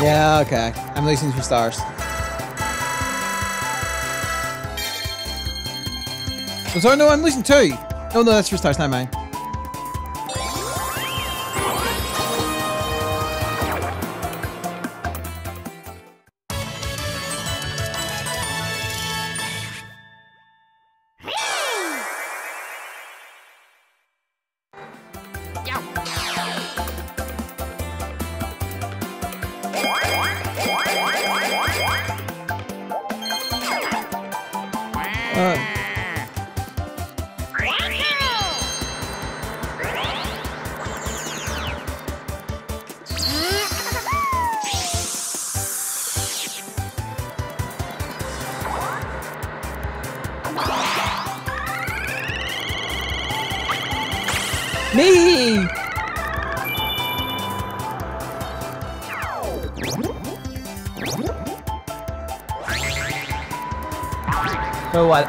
Yeah, okay. I'm losing for stars. Oh, sorry, no, I'm losing two. No, no, that's for stars, not mine.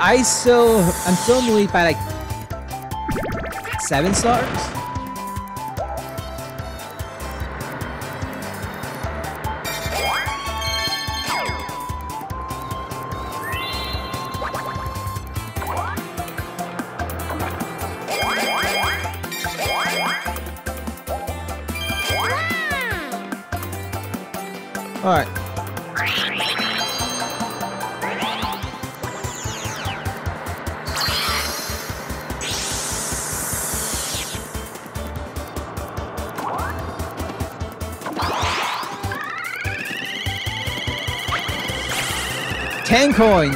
I still, I'm still lead by like seven stars. Coins.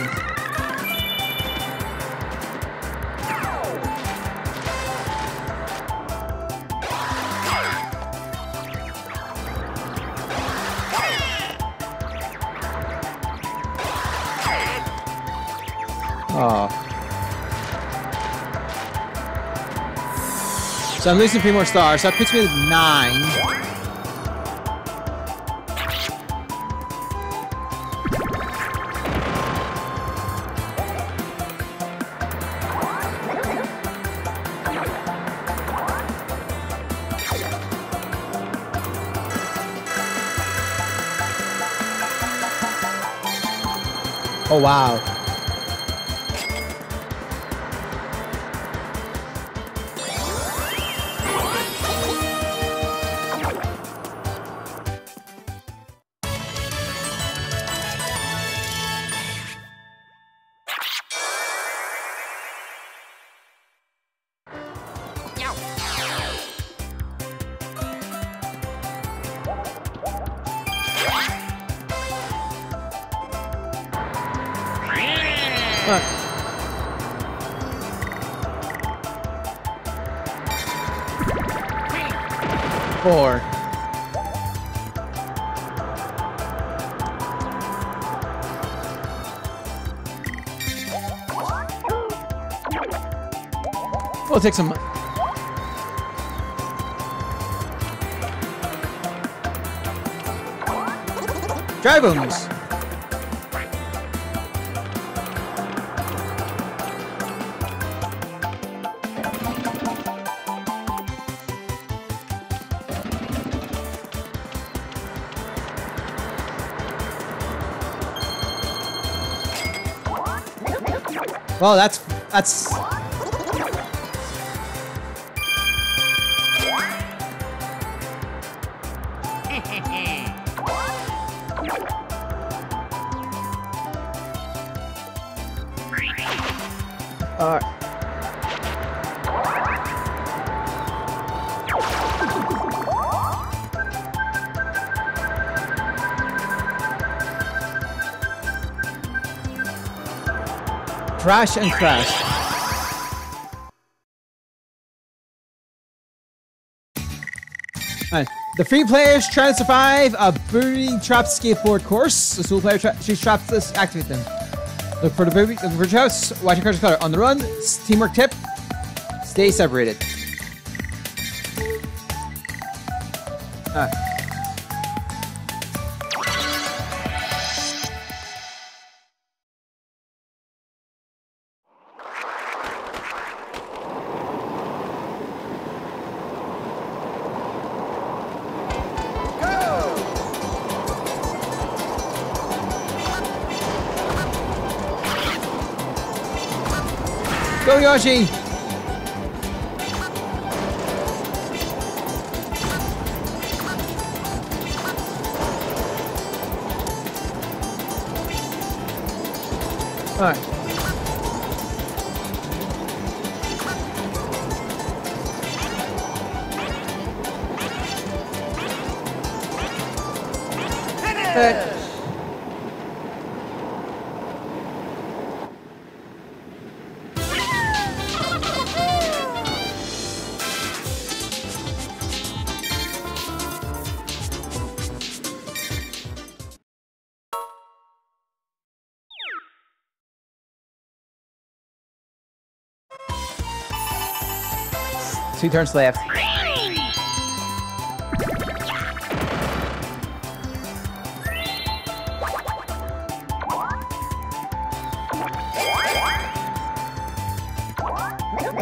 Oh. Ah. So I'm losing three more stars. So that puts me at nine. Wow. Four. We'll take some. Dry Dragons. Well, that's that's Crash and crash. Alright. The free players trying to survive a booby trap skateboard course. The solo player tra choose traps to activate them. Look for the booby, look for traps, watch your character's color. On the run, teamwork tip, stay separated. Go Two turns left.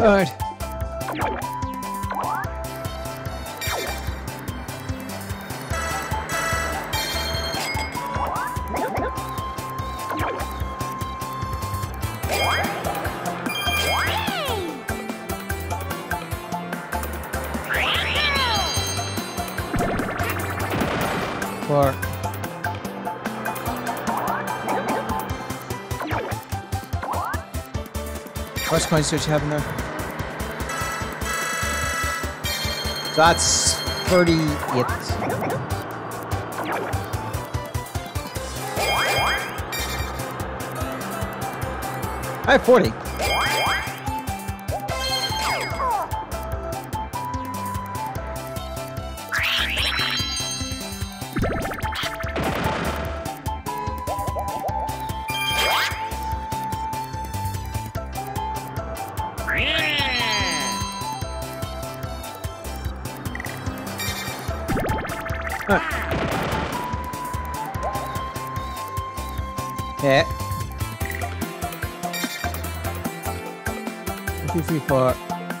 Alright. 26, have in there. So that's 38. I have 40.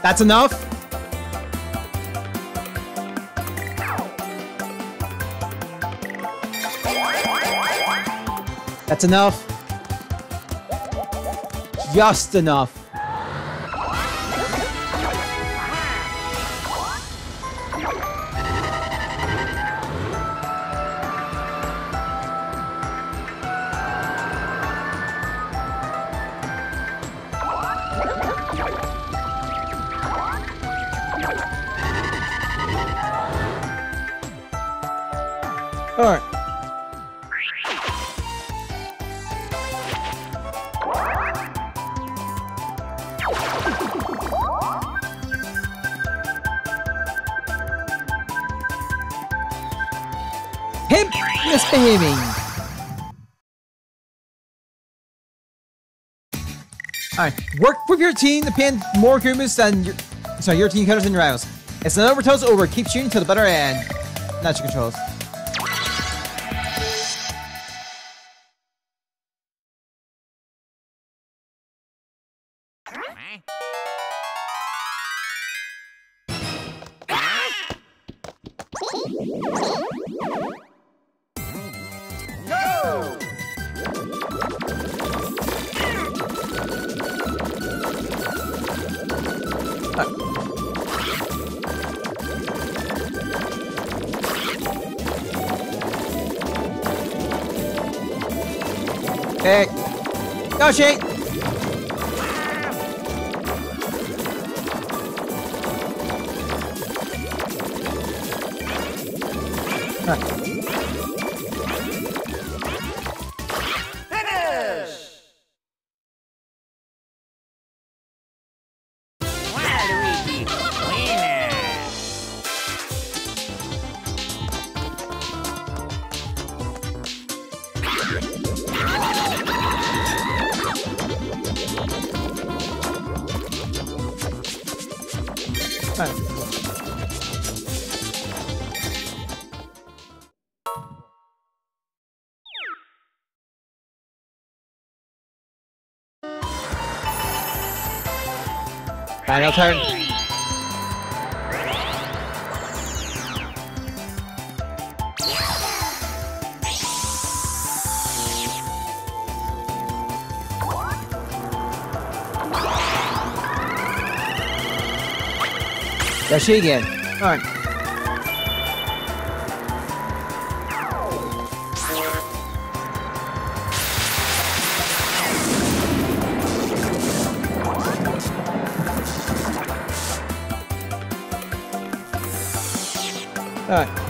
That's enough. That's enough. Just enough. Team pin more Kumas than your sorry, your team cutters than your rivals. It's not over till it's over. Keep shooting till the better end. That's your controls. Okay. Yoshi! Finish! 9 out of 10. There she again. Alright. Alright.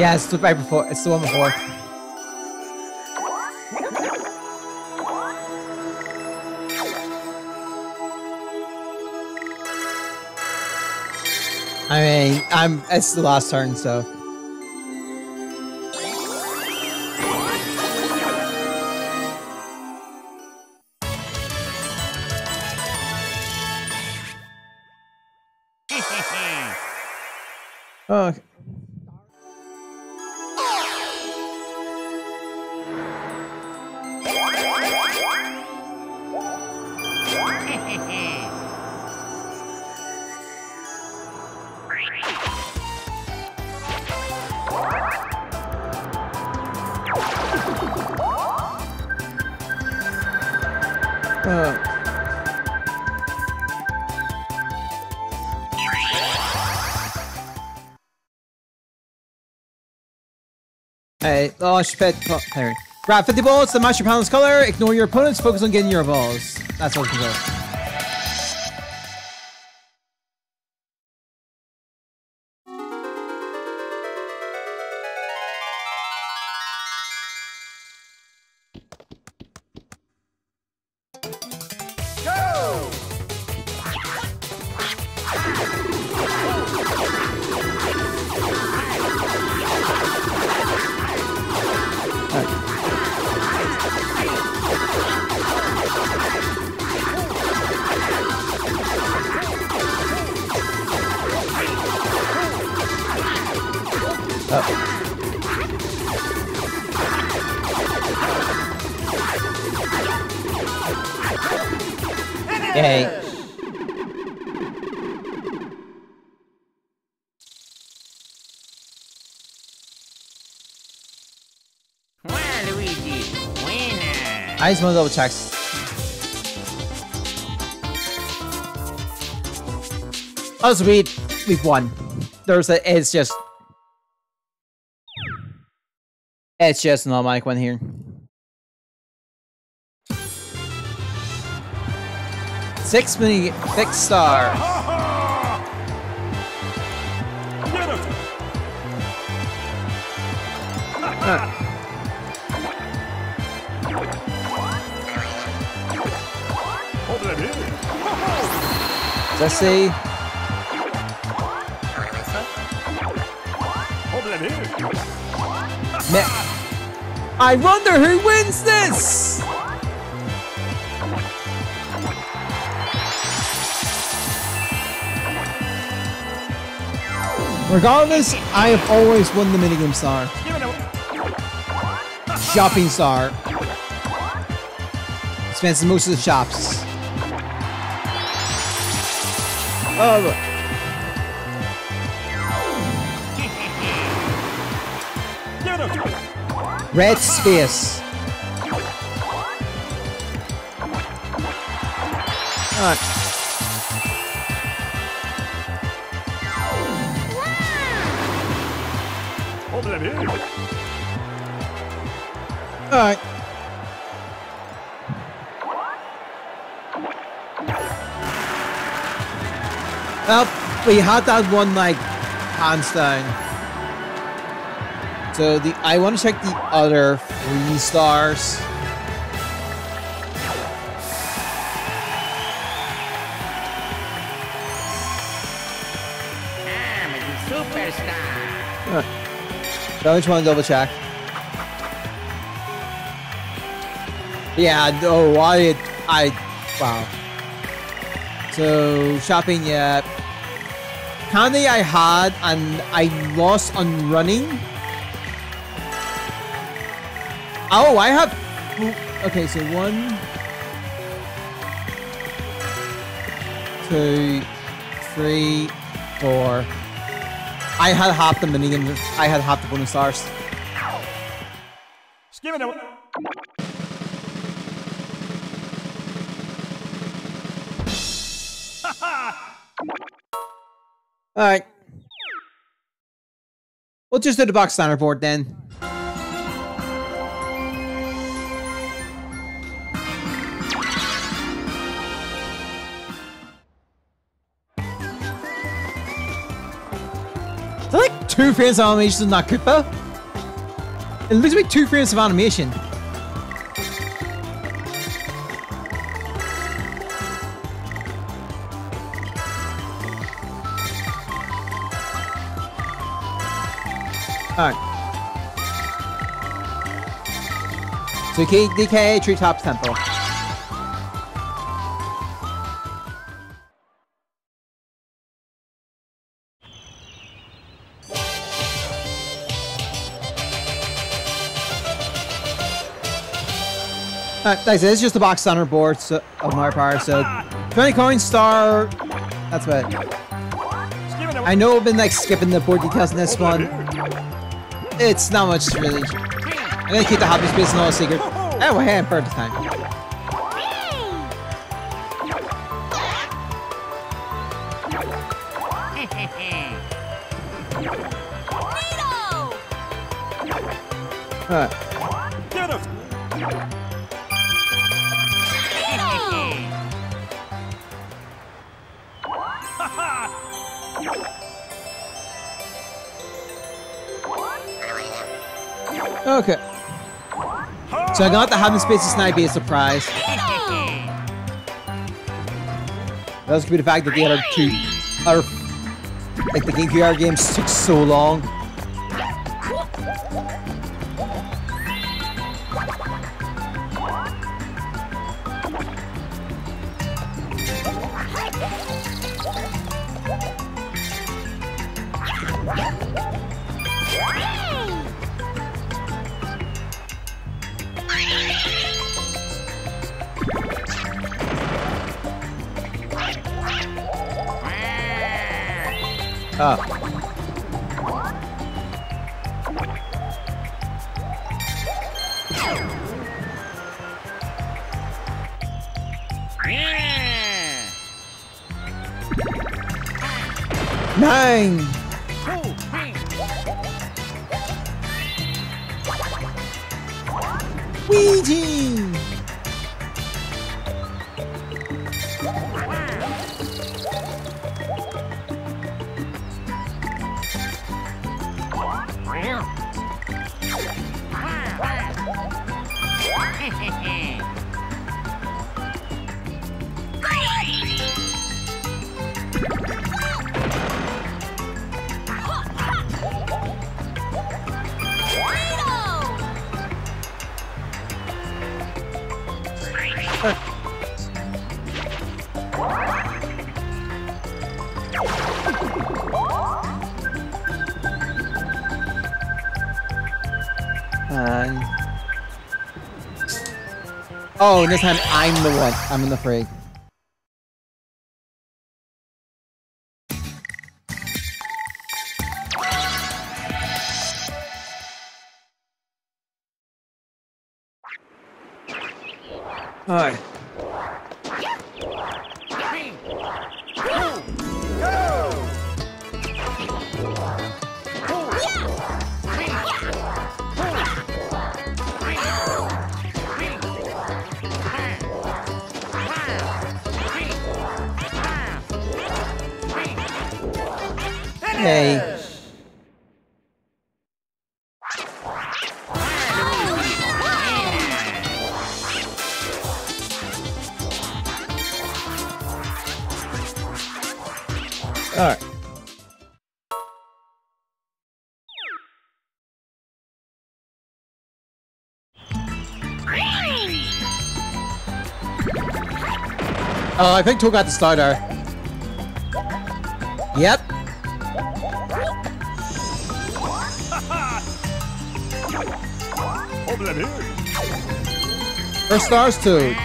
Yeah, it's the right before. It's the one before. I mean, I'm. It's the last turn, so. Launch pit. Grab 50 bullets to match your opponent's color. Ignore your opponents. Focus on getting your balls. That's what we can do. To double check. Oh, sweet. We've won. There's a. It's just. It's just an automatic one here. Six mini six star. In. Ne- I wonder who wins this. Regardless, I have always won the minigame star. Shopping star. Spends most of the shops. Oh, look. Red. Hold that in. Alright. Well, we had that one like hands down. So the I want to check the other three stars. I'm a superstar. So I just want to double check. Yeah, no, I, I, wow. So, shopping, yeah. Candy I had, and I lost on running. Oh, I have, okay, so one, two, three, four. I had half the minigames. I had half the bonus stars. Just give it a. Alright. We'll just do the box standard board then. Like two frames of animation in that Koopa? It looks like two frames of animation. Alright. So K DK Treetops Temple. Alright, like I said, it's just a box center board so, of my part, so 20 coins, star, that's about it. Just give it a. I know I've been like skipping the board details in this one. It's not much really. I'm gonna keep the hobby space and all secret. Oh, hey, I'm bird this time. Alright. So I got the hobby space to snipe be a surprise. That was be the fact that the other two other like the GameCube games took so long. Oh, this time I'm the one. I'm in the fray. Alright. Hey. Alright. Oh, I think Toad got the starter. Yep. Problem here. First stars, Toad.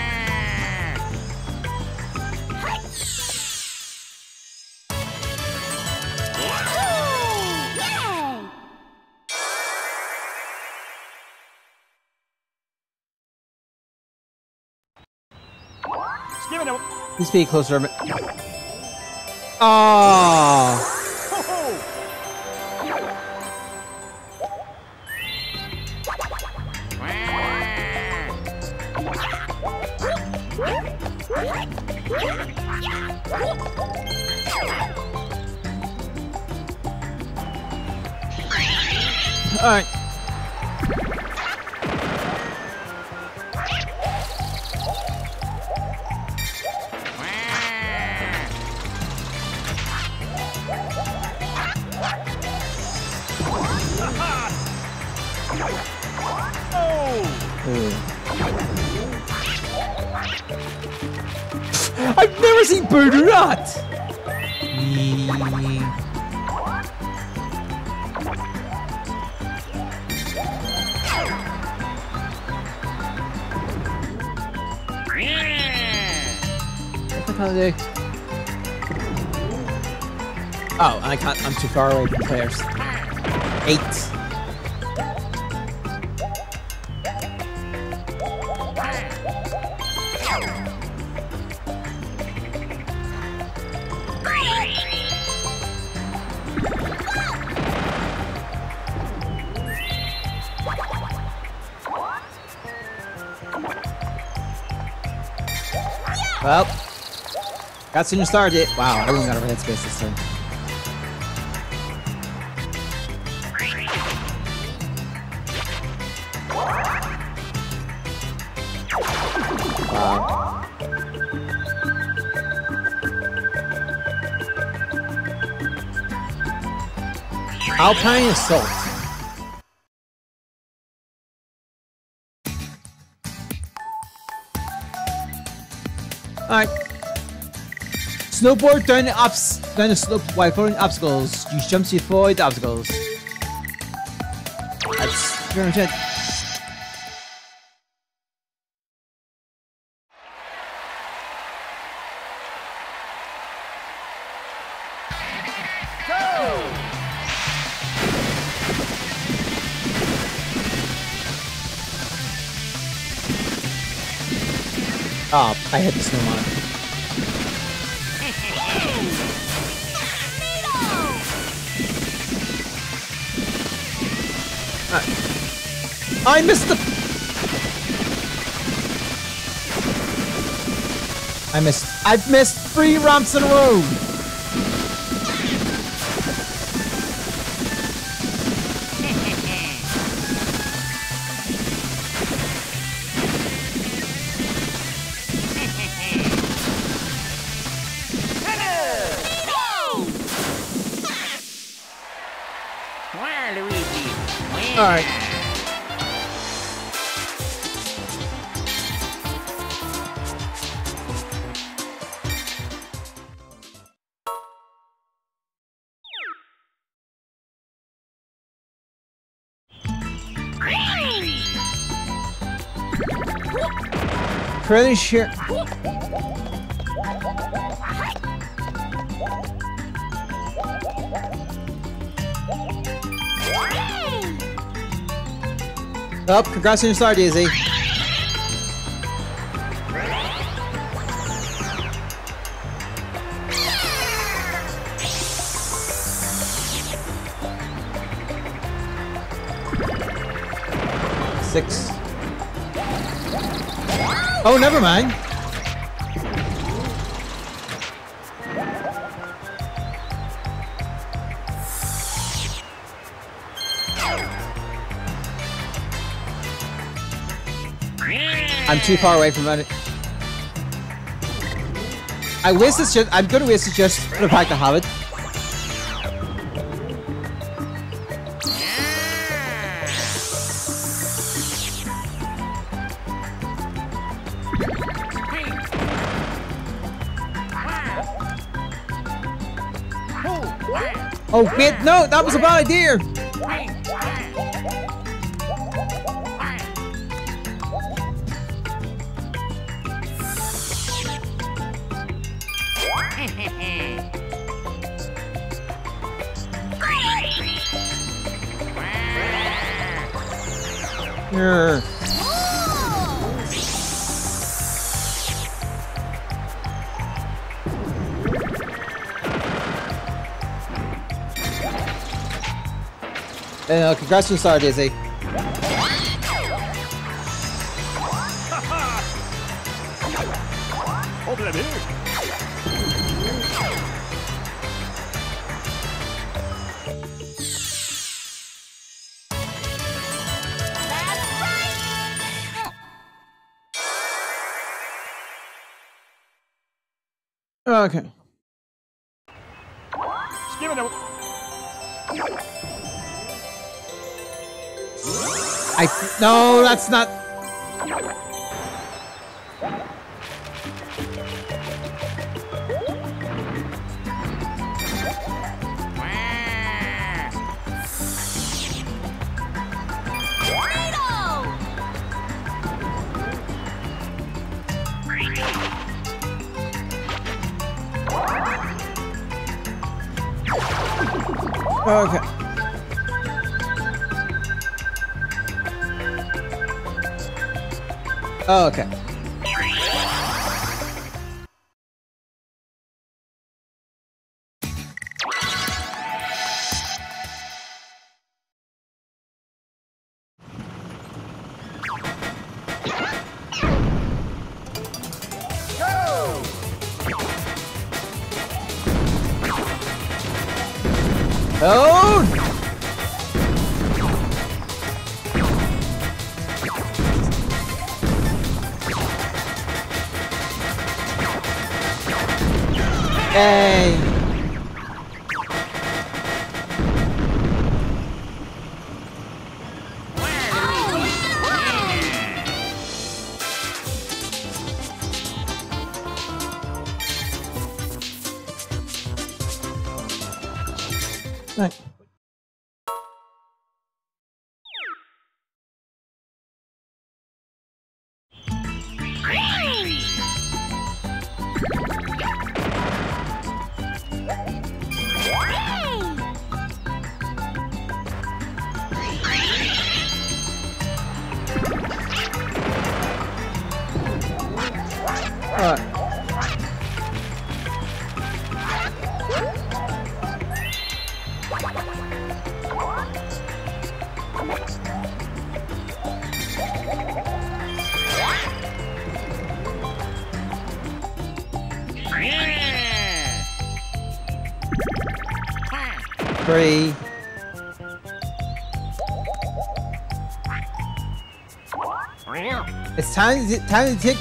Skipping it. Please be closer. Oh. Alright. I've never seen Boo do that! Do? Oh, I can't. I'm too far away from players. Senior started. Wow, everyone got a red space this time. Alpine Assault. Snowboard down the ups down the slope while following obstacles. Use jumps to avoid obstacles. That's very much it. Oh, I hit the snowman. Missed the. I missed. I've missed three ramps in a row. Pretty sure. Oh, congrats on your star, Daisy. Six. Oh, never mind. I'm too far away from it. I wasted just. I'm gonna waste it just the fact I have it. Oh no, that was a bad idea. Congrats on the that's not. Okay. Oh, okay. Titanic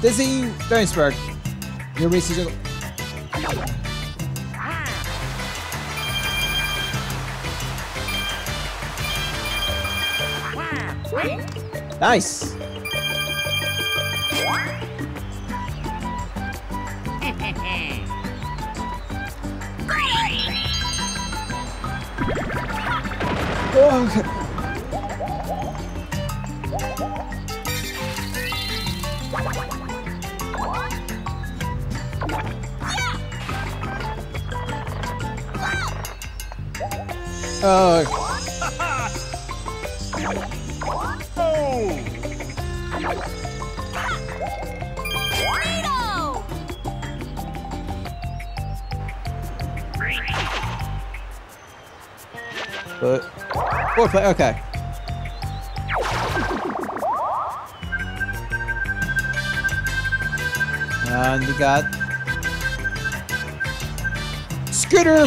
Disney Duisburg. New research. Nice.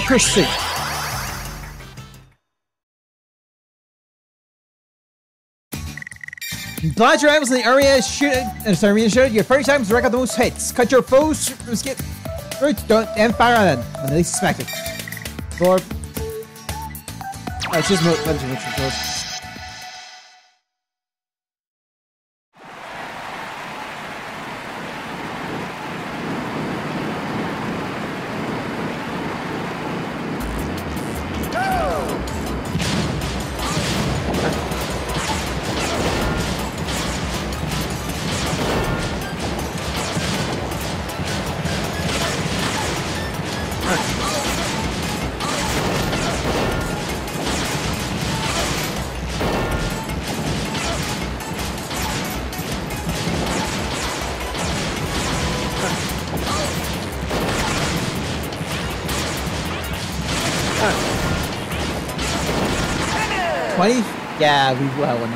Pursuit. Dodge your rivals in the area, shoot uh, sorry, arena shoot your 30 times to rack up the most hits. Cut your foes, skip, roots don't, and fire on them they least expect it. Four, Oh, it's just bunch of controls. Yeah, we will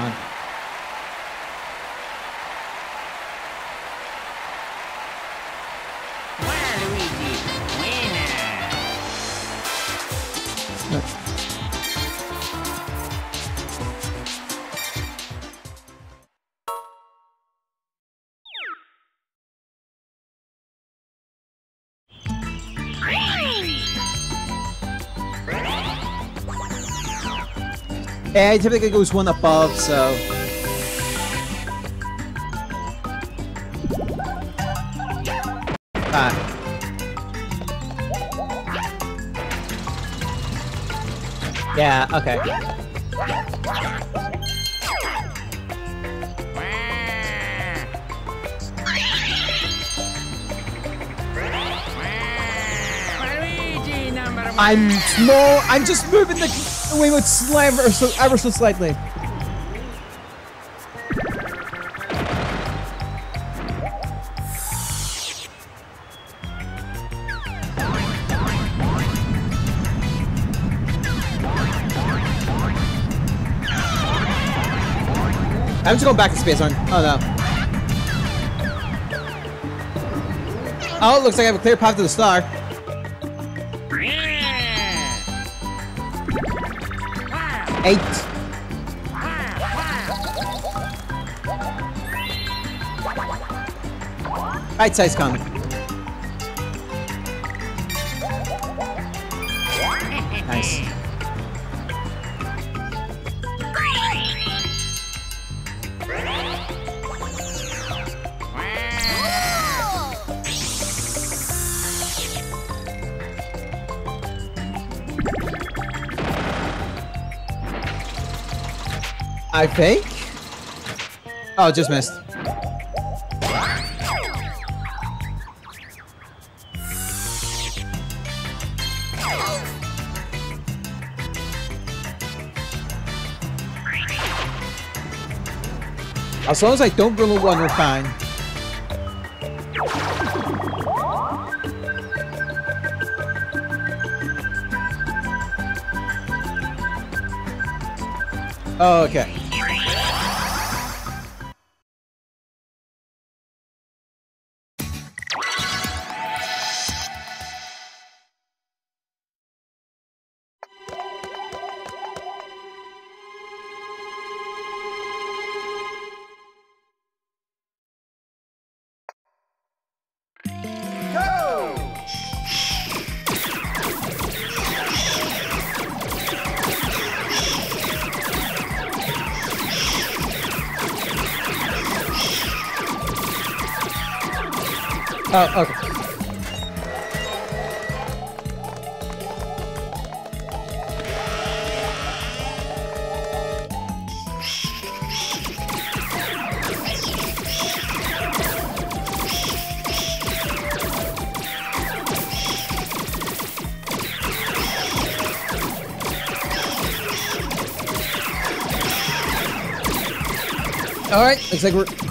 Yeah, it typically goes one above, so. Ah. Yeah, okay. Waluigi, number one. I'm small. I'm just moving the, wing with slam ever so, ever so slightly. I'm just going back to space on. Oh no. Oh, it looks like I have a clear path to the star. Eight. Right size comic. I think. Oh, just missed. As long as I don't roll one, we're fine. Oh, okay. Like we're.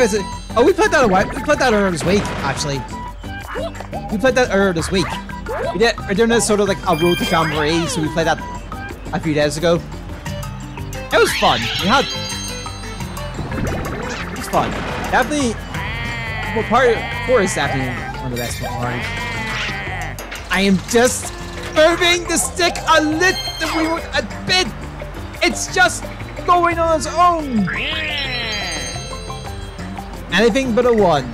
Was, oh, we played that a. We played that earlier this week, actually. We played that earlier this week. We did. We're doing this sort of like a road to Jamboree, so we played that a few days ago. It was fun. We had. It was fun. Definitely. Well, part four is definitely one of the best parties. I am just moving the stick a little a bit. It's just going on its own. Anything but a one.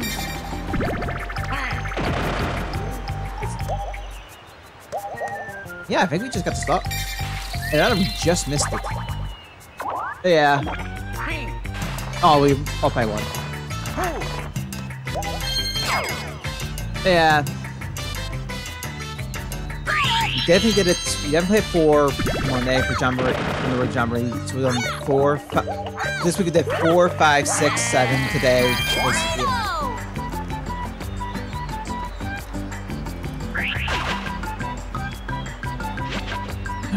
Yeah, I think we just got stop. And Adam just missed it. Yeah. Oh, we up by one. Yeah. Definitely did it. We definitely played four Monday for Jamboree. On the word Jamboree. So we done four. five, this week we did four, five, six, seven. Today was. yeah.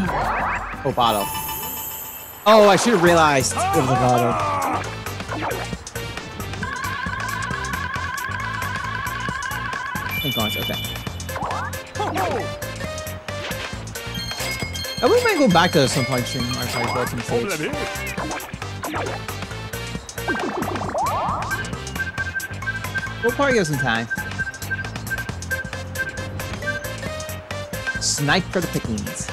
Oh, bottle. Oh, I should have realized it was a bottle. Thank God, okay. I wouldn't mind back to some point stream or sorry, Welcome Oh, la stage. vue. We'll probably give some time. Snipe for the pickings.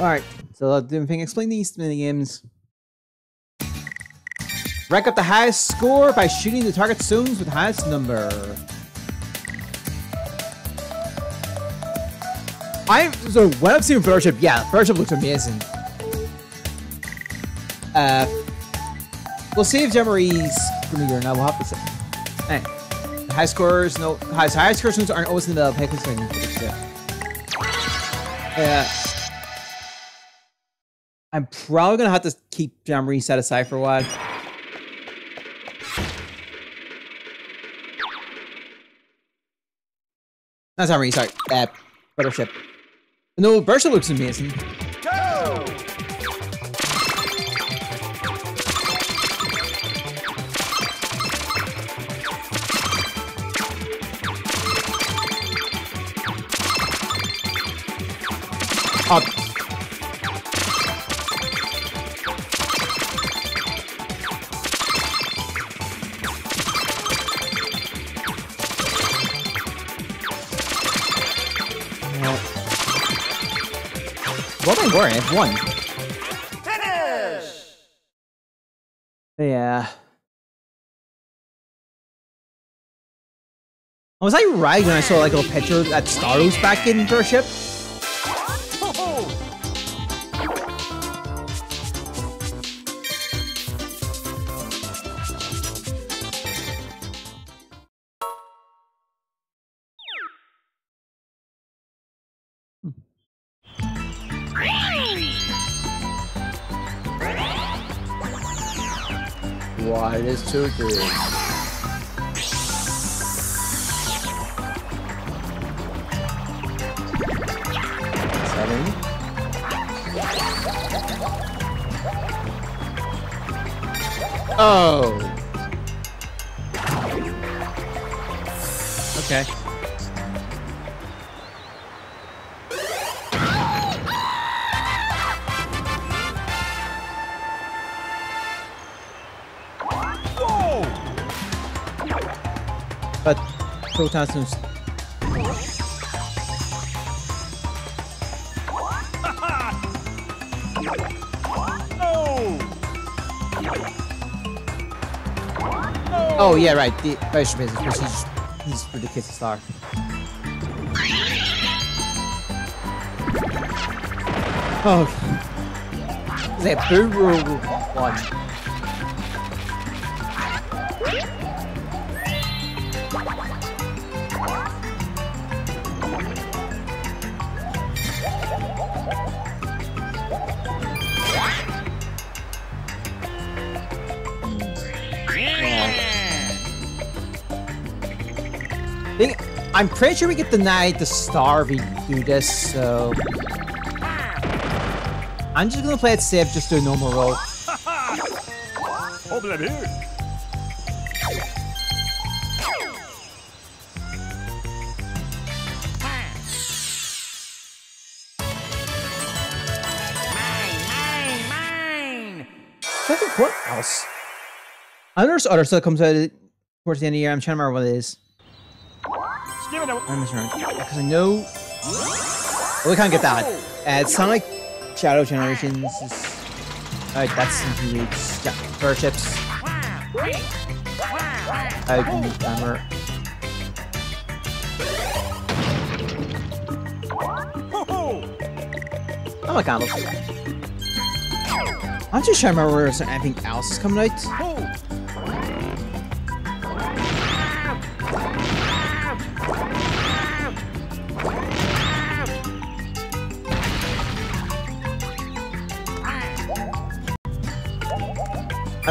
Alright, so I'll do thing. Explain these mini games. Rank up the highest score by shooting the target zones with the highest number. I so what I've seen Fellowship, yeah, Fellowship looks amazing. Uh, we'll see if Jamboree's gonna go now. We'll have to see. Hey, high scorers, no, high high scorers aren't always in the pick swing. Yeah. I'm probably gonna have to keep Jamboree set aside for a while. Not Jamboree, sorry. Uh, Battleship. No, Bertha looks amazing. Have one. Finish! Yeah. Was I right when I saw like a picture that Staros back in for ship? What it is to do. Seven. Oh. Okay. Proton seems No! Oh yeah, right. The Vice business, which he's he's ridiculous star. Oh, is that Boo Rule one? I'm pretty sure we get denied the star if we do this, so I'm just gonna play it safe, just do a normal roll. Oh, but I'm here. What else? I know oh, there's other stuff that comes out towards the end of the year. I'm trying to remember what it is. Give it a... I'm because I know. Well, we can't get that. Uh, Sonic Shadow Generations. Is... Alright, that's two weeks. Yeah, Fur Chips. In November. Ho-ho! Oh my god. I'm just trying to remember if anything else is coming out.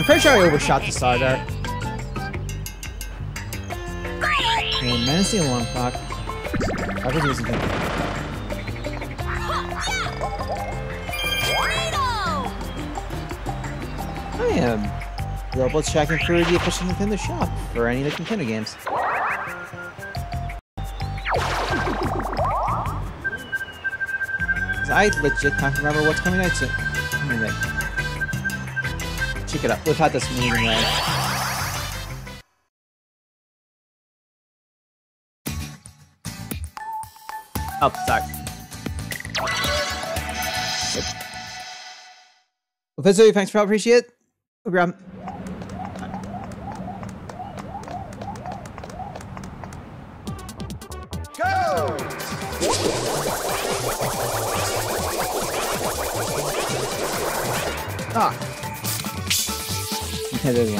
I'm pretty sure I overshot the there. Okay, menacing alarm clock. I was using it. I am double checking through the official Nintendo shop for any of the Nintendo games. I legit can't remember what's coming out soon. Check it up. We've had this meeting right. Oh, sorry. Well, thanks for help. Appreciate it. Hope you're Go! Ah. Go.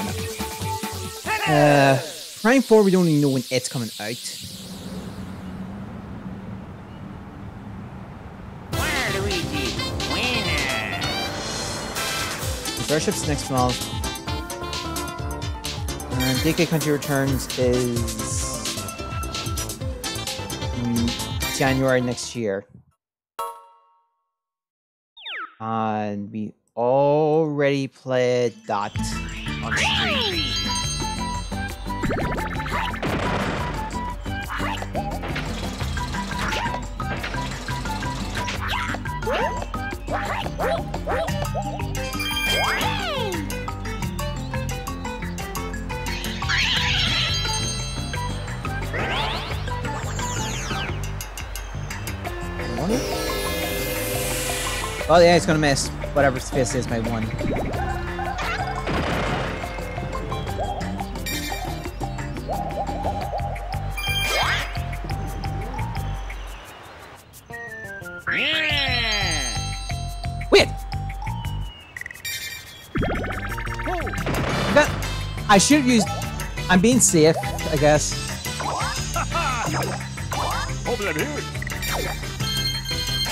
Uh, Prime 4, we don't even know when it's coming out. Brothership's next month. And DK Country Returns is January next year. And we already played that Oh yeah, it's gonna miss. Whatever space is my one. I should have used... I'm being safe, I guess.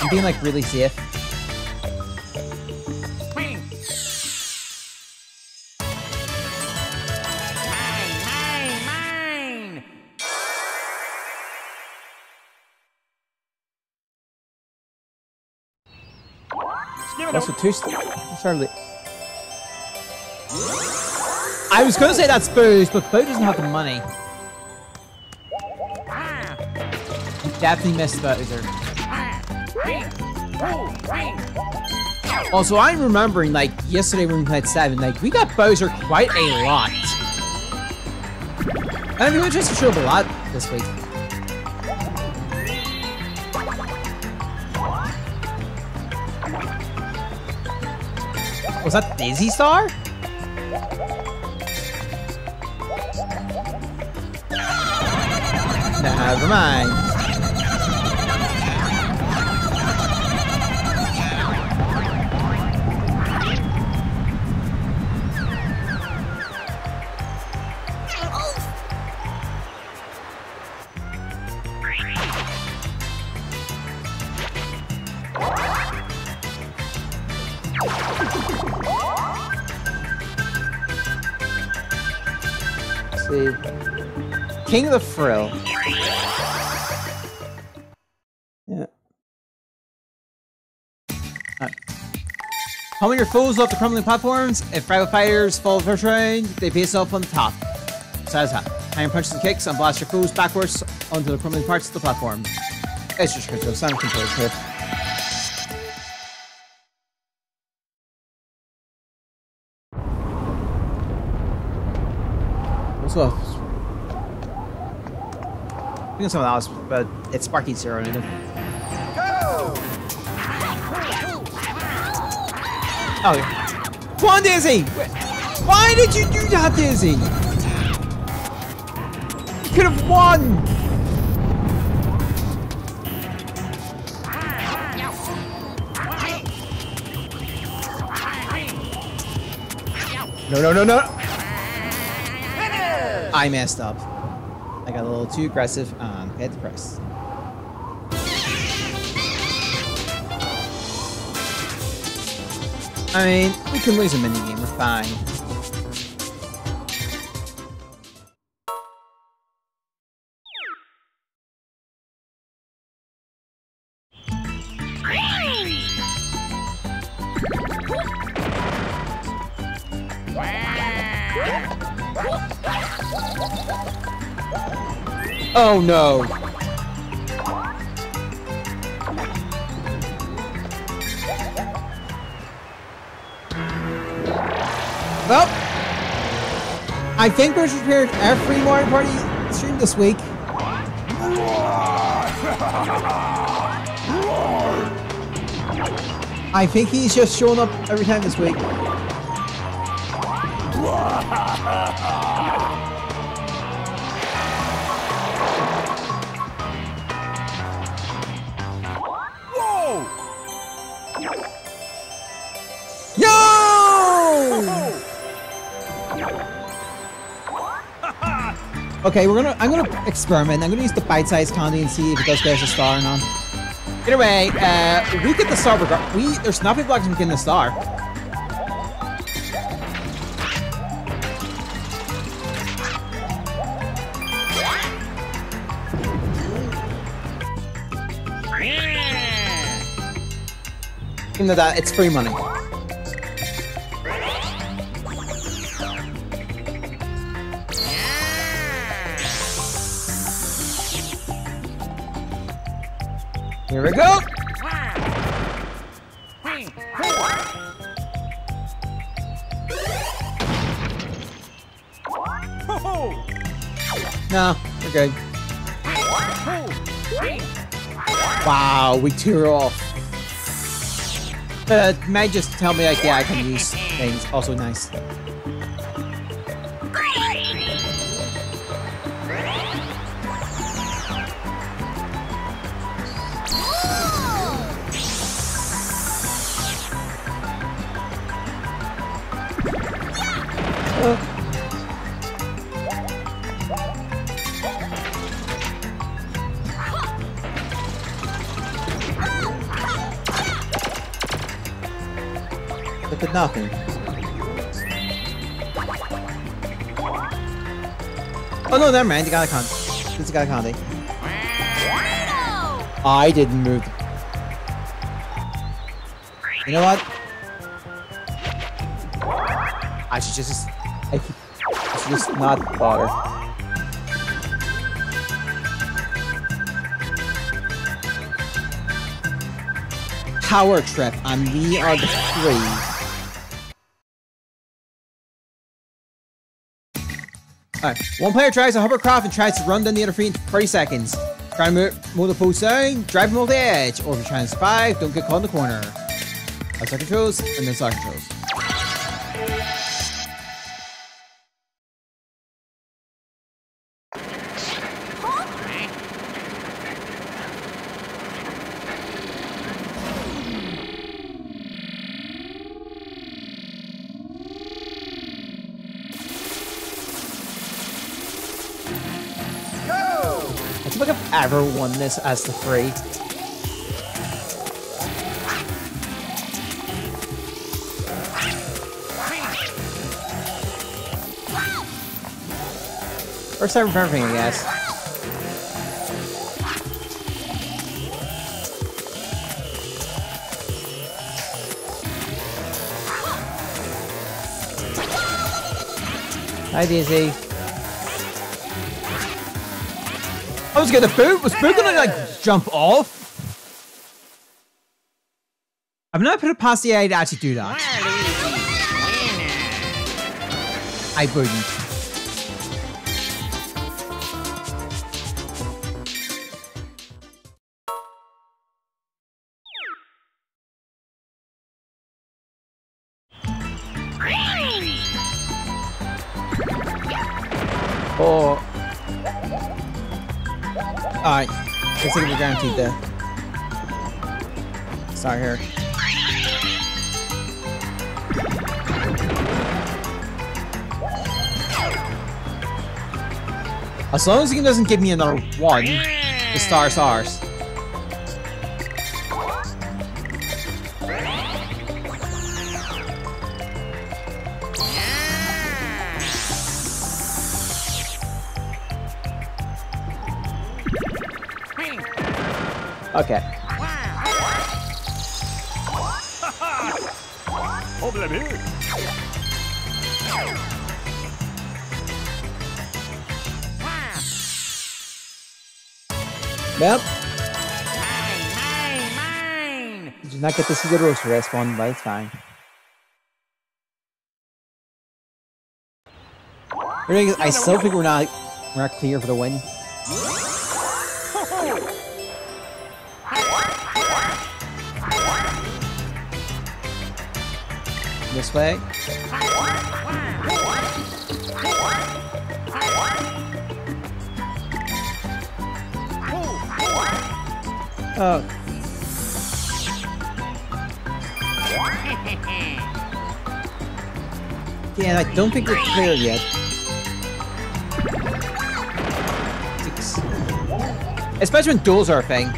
I'm being, like, really safe. That's a two-star... I was gonna say that's Boo's, but Boo doesn't have the money. Definitely missed Bowser. Also, I'm remembering, like, yesterday when we played 7, like, we got Bowser quite a lot. And we were just up a lot this week. Was that Daisy Star? Never mind. See. King of the Thrill. Pummel your foes off the crumbling platforms. If fragile fighters fall first round, they face off on the top. Says that. Iron punches and kicks and blast your foes backwards onto the crumbling parts of the platform. It's just control, sound control here. What's? I think someone else, but it's Sparking Zero. Oh. Come on, Dizzy! Why did you do that, Dizzy? You could have won! No, no, no, no! I messed up. I got a little too aggressive um, on head press. I mean, we can lose a mini game. We're fine. Oh no! Well, I think we're prepared every Mario Party stream this week. I think he's just showing up every time this week. Okay, we're gonna. I'm gonna experiment. I'm gonna use the bite-sized candy and see if it does get us a star or not. Either way, uh, we get the star. We there's nothing blocks from getting the star. Even though that it's free money. Here we go. No, we're good. Wow, we tear off. Uh, may just tell me like, yeah, I can use things. Also nice. Oh never mind. You got a con. This got a candy. I didn't move. You know what? I should just... I, I should just not bother. Power Trip, and we are the three. One player drives a hovercraft and tries to run down the other three in 30 seconds. Try to move, move the post down, drive him over the edge, or if you're trying to survive, don't get caught in the corner. Outside controls, and then side controls. Ever won this as the three. First time everything, I guess. Hi, Daisy. I was gonna boot. Was boot gonna like jump off? I've never put it past the AI to actually do that. I wouldn't. As long as he doesn't give me another one, the star's ours. The rest one, but it's fine. I still think we're not we're not clear for the win. This way. Oh, yeah, I don't think we're clear yet. Especially when duels are a thing.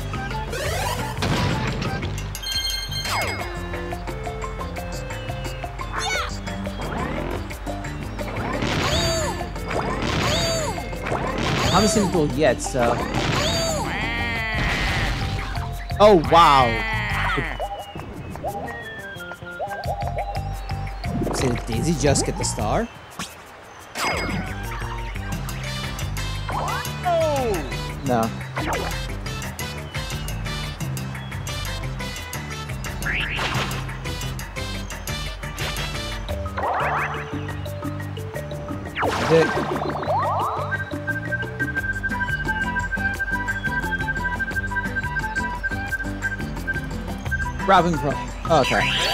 I haven't seen a duel yet, so. Oh wow! Daisy just get the star? No. Did Robin okay.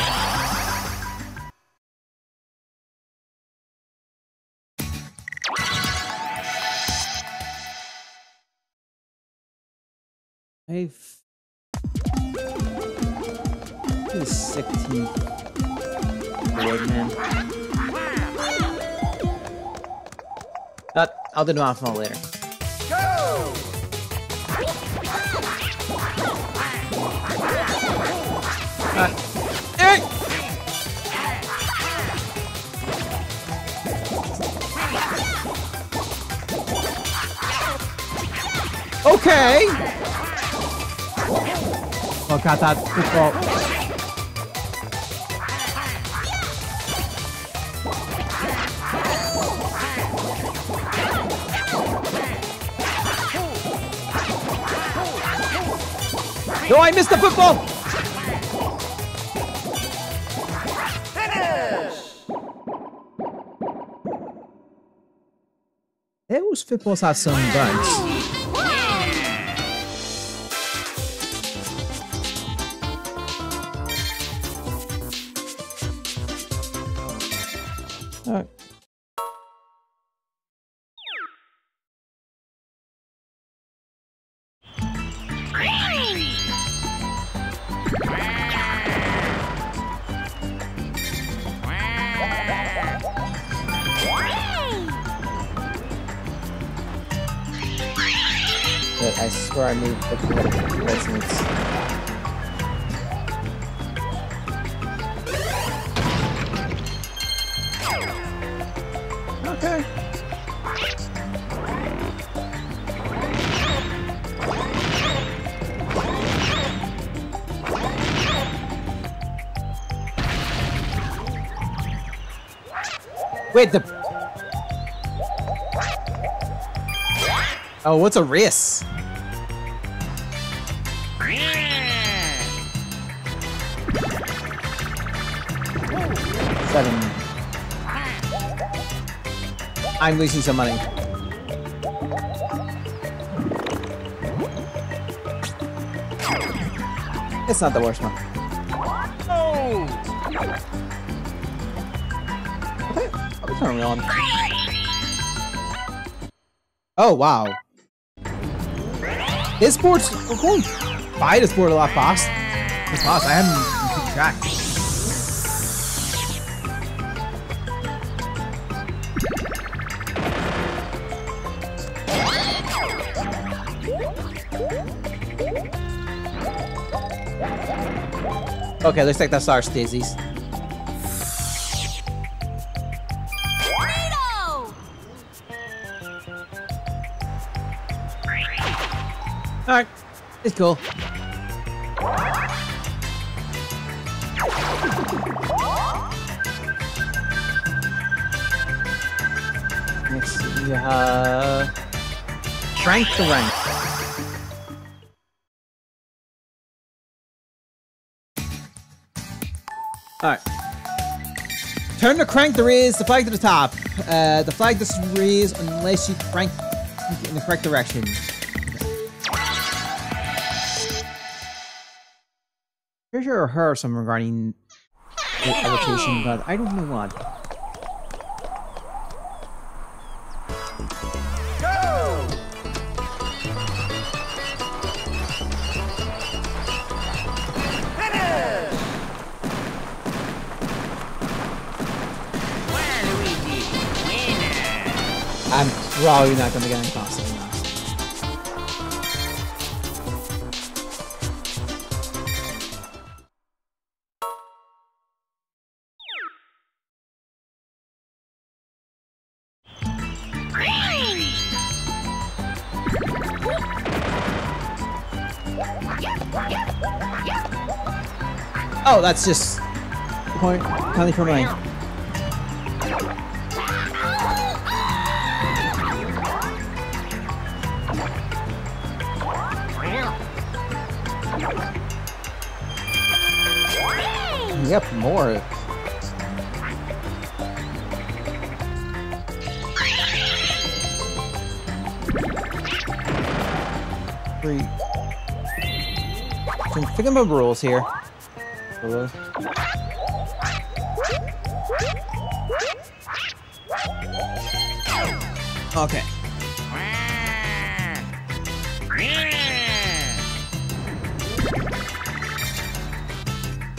I'll do it for later. Uh, hey! Okay! Oh god, that football. No, I missed the football! Those footballs have some bugs. Oh, what's a race? Seven. I'm losing some money. It's not the worst one. Okay, I'll turn it on. Oh wow. This board's going by this board a lot fast. It's fast. I haven't keeping track. Okay, looks like that's our Stacey's. It's cool. Next we have Crank to Rank. Alright. Turn the crank to raise the flag to the top. Uh, the flag doesn't raise unless you crank in the correct direction. Pretty her some regarding the allocation, but I don't know what. Go! I'm probably not gonna get any constantly Oh, that's just point kindly from lane. Yep, more. Three. So I'm thinking about rules here. Okay.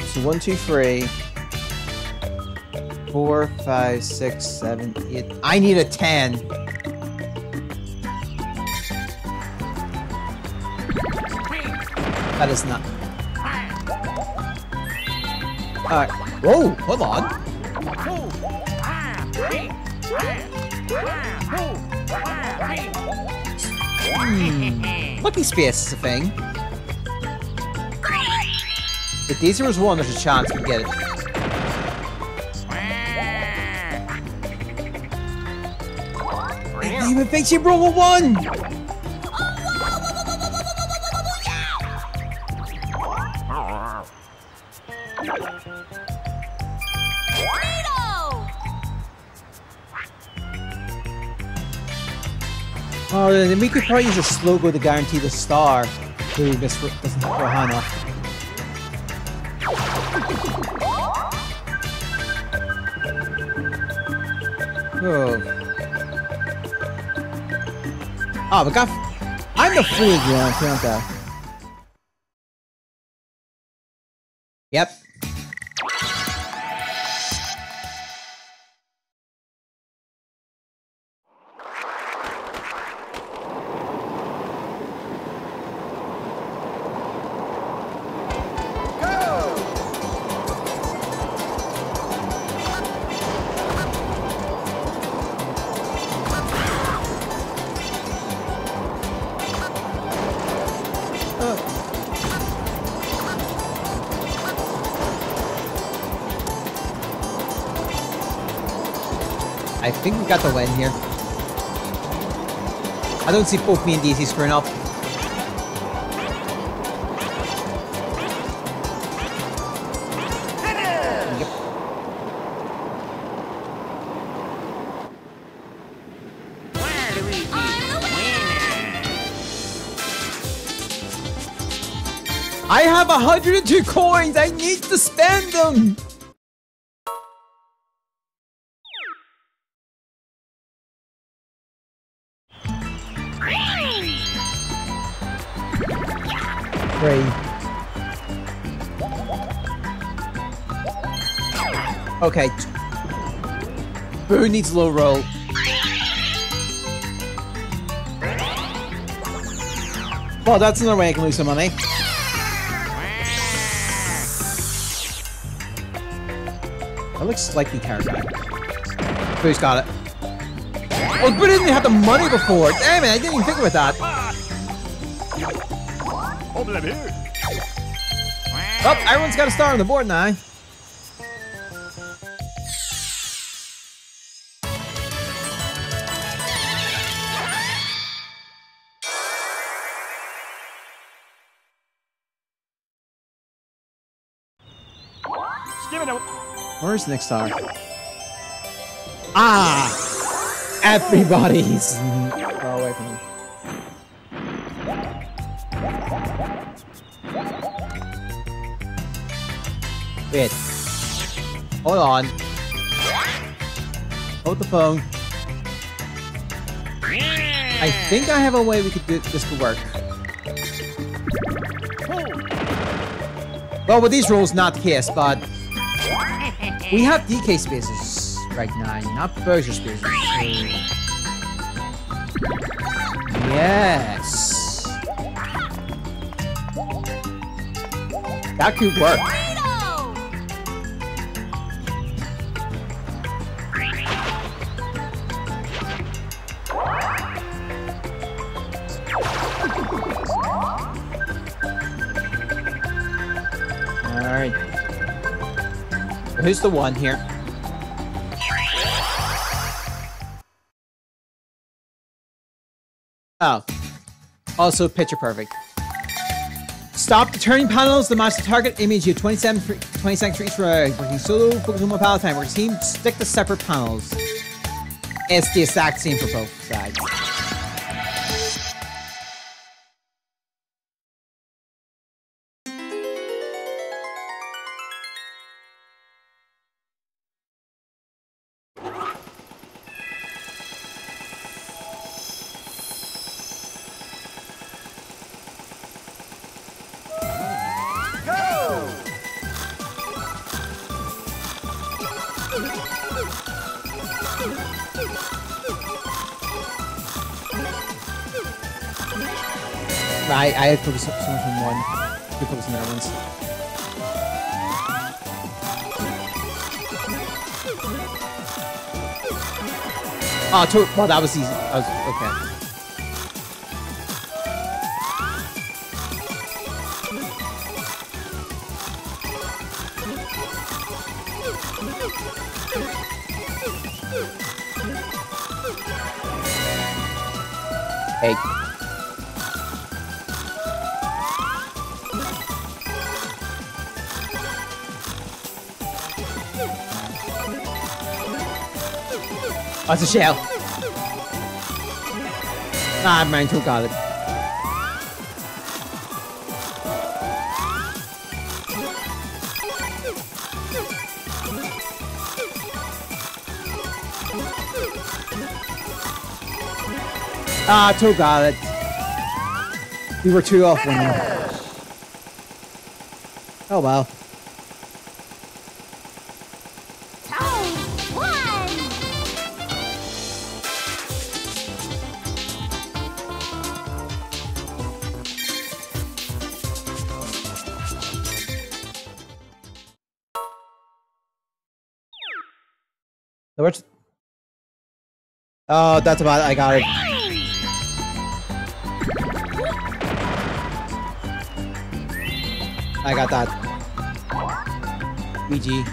So one, two, three, four, five, six, seven, eight. I need a ten. That is not. Alright. Whoa, hold on. Hmm. Lucky space is a thing. If Daisy was one, there's a chance we get it. I even think she broke a one! Then we could probably use a Slowgo to guarantee the star to Miss doesn't hit Rohanna. Oh. Oh, we got. I'm the fool the aren't I? Think we got the win here. I don't see both me and DC screwing up. I have 102 coins! I need to spend them! Boo needs a low roll. Well, that's another way I can lose some money. That looks slightly terrifying. Who's got it. Oh, Boo didn't have the money before. Damn it, I didn't even think about that. Oh. Oh, everyone's got a star on the board now. Where's star? Ah! Everybody's far away from. Wait. Hold on. Hold the phone. I think I have a way we could do this could work. Well, with these rules, not case, but we have DK spaces right now, not Bowser spaces. Yes. That could work. Who's the one here? Oh. Also picture perfect. Stop the turning panels, the master target image you have 27 for, 20 seconds for each round. Working solo, focus on one palette time. Working team, stick to separate panels. It's the exact same for both sides. I, I had focused so much on one. You focus on the other ones. Oh, to well, that was easy. Was, okay. Oh, it's a shell. Ah, man, got it? Ah, got it. We were too off. Oh well. Oh, that's about it. I got it. I got that. BG.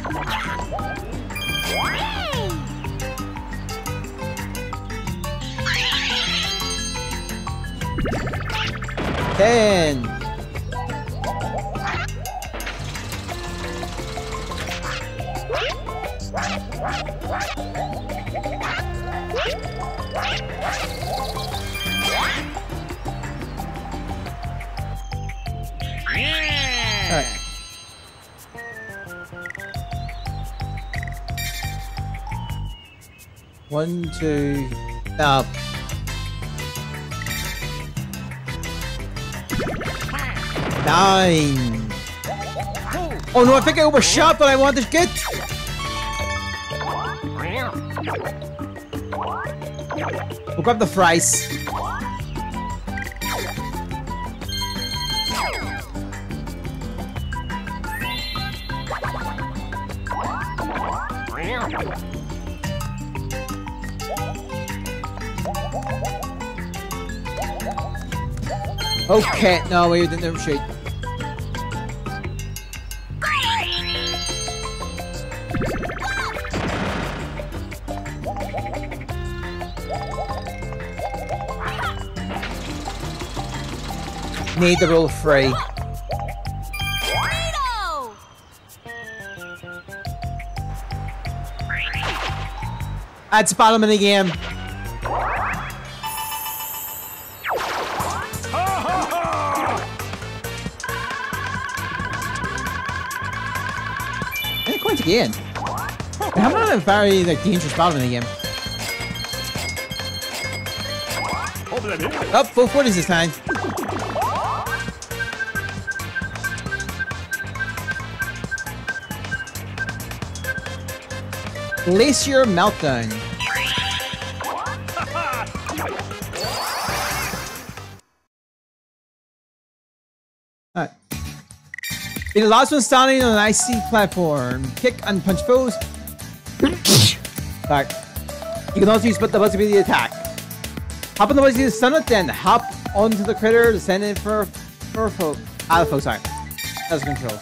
Ten. One, two, up. nine. Oh no, I think I overshot what I wanted to get. We'll grab the fries. Okay, no, we didn't negotiate. Need the rule free. Burrito. That's bottom of the game. I'm not a very like dangerous bottom in the game. Up, full 40s this time. Glacial Meltdown. Be the last one standing on an icy platform. Kick and punch foes. Back. You can also use the buzzer to the attack. Hop on the buzzer to stun it, then hop onto the critter to send it for for foe. Ah, foe, sorry. That's control.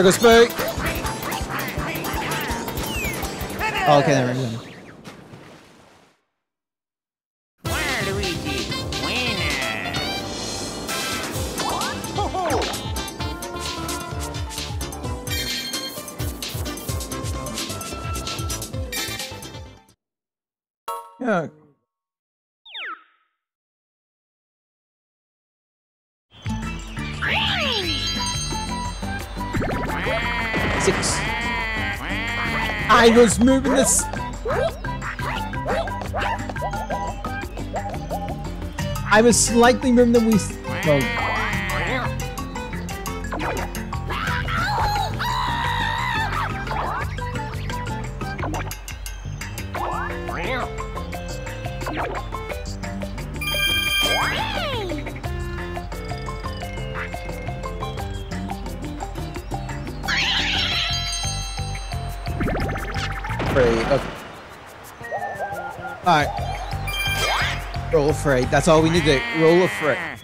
There goes Spook. I was moving this. I was slightly moving the we. It. That's all we need to do. Roll for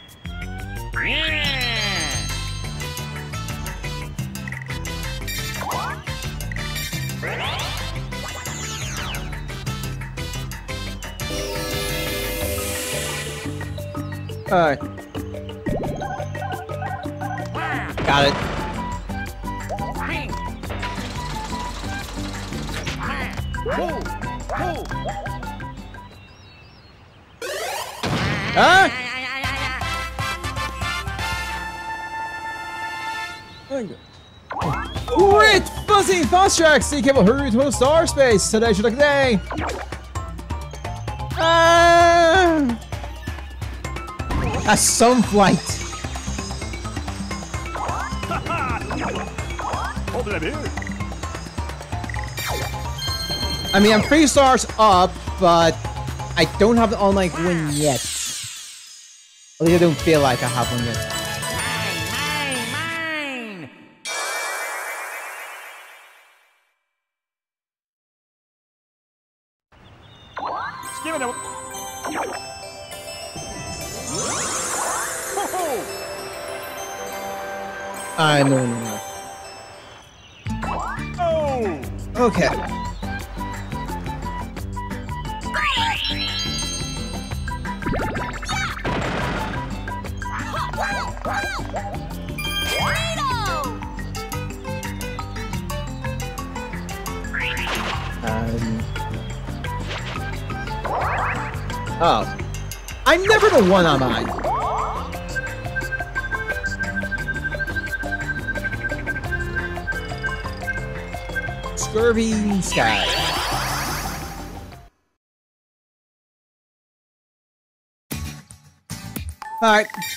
fast! Sea cable hurry to star space. Today should look day. Ah! A sun flight. I mean, I'm three stars up, but I don't have the all-night win yet. At least I don't feel like I have one yet.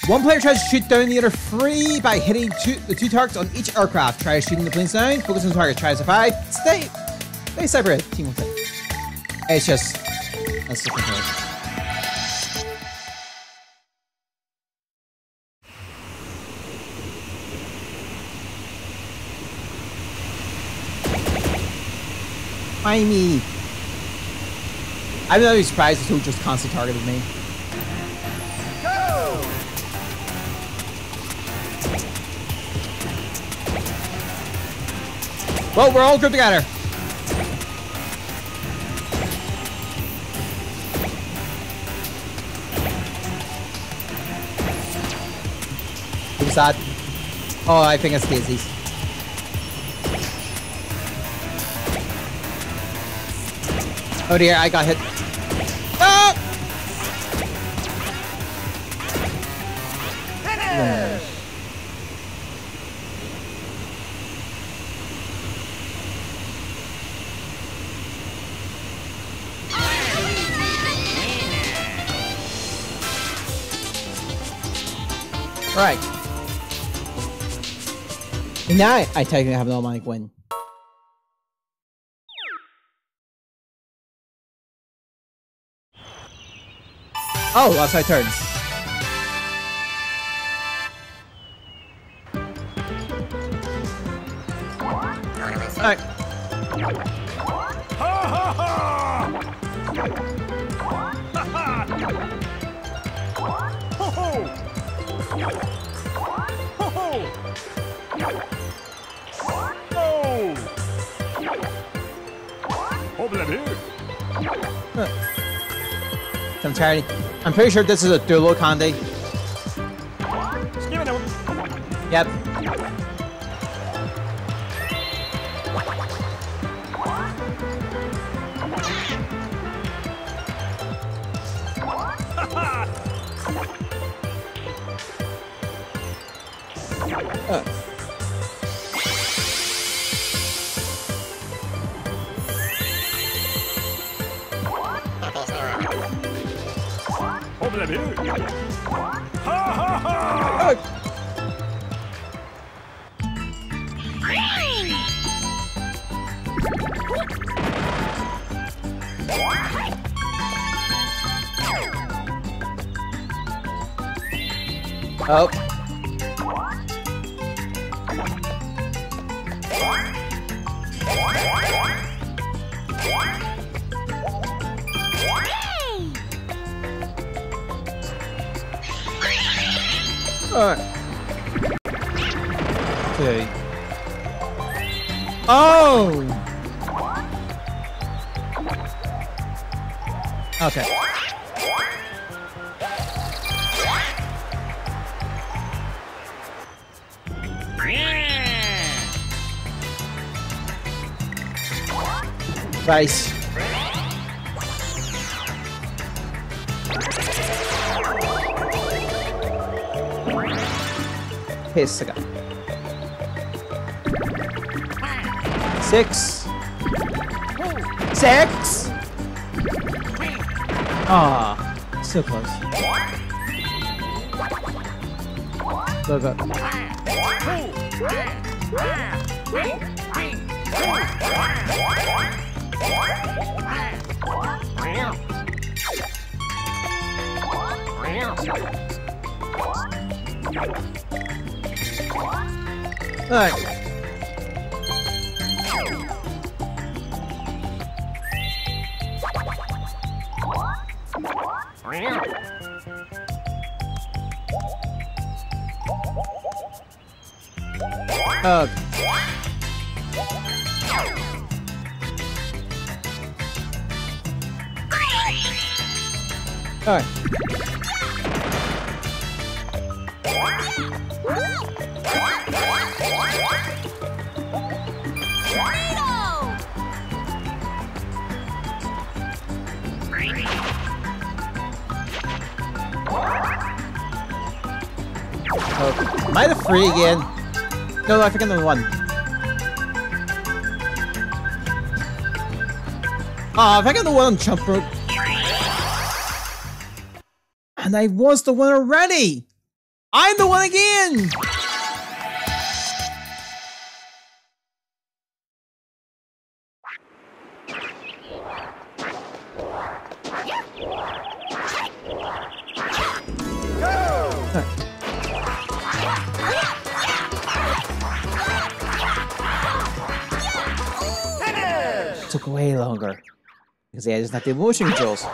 One player tries to shoot down the other three by hitting two, the two targets on each aircraft. Try shooting the planes down, focus on the target, try to survive. Stay, stay separate. Team will take. It's just, that's the control. Why me? I'm not really surprised who just constantly targeted me. Well, we're all grouped together. Who's that? Oh, I think it's Daisy's. Oh dear, I got hit. Now I, I technically have an automatic win. Oh, lost my turns. Alright. Over there. I'm tired. I'm pretty sure this is a Duel Candy. Alright. Okay. Oh! Okay. Yeah. Rice. Six. Six! Ah, so close. Go, go. Alright. Okay. No, I I'm the one. Oh, I I'm the one on jump rope. And I was the one already! I'm the one again! Because yeah, it's not the motion controls.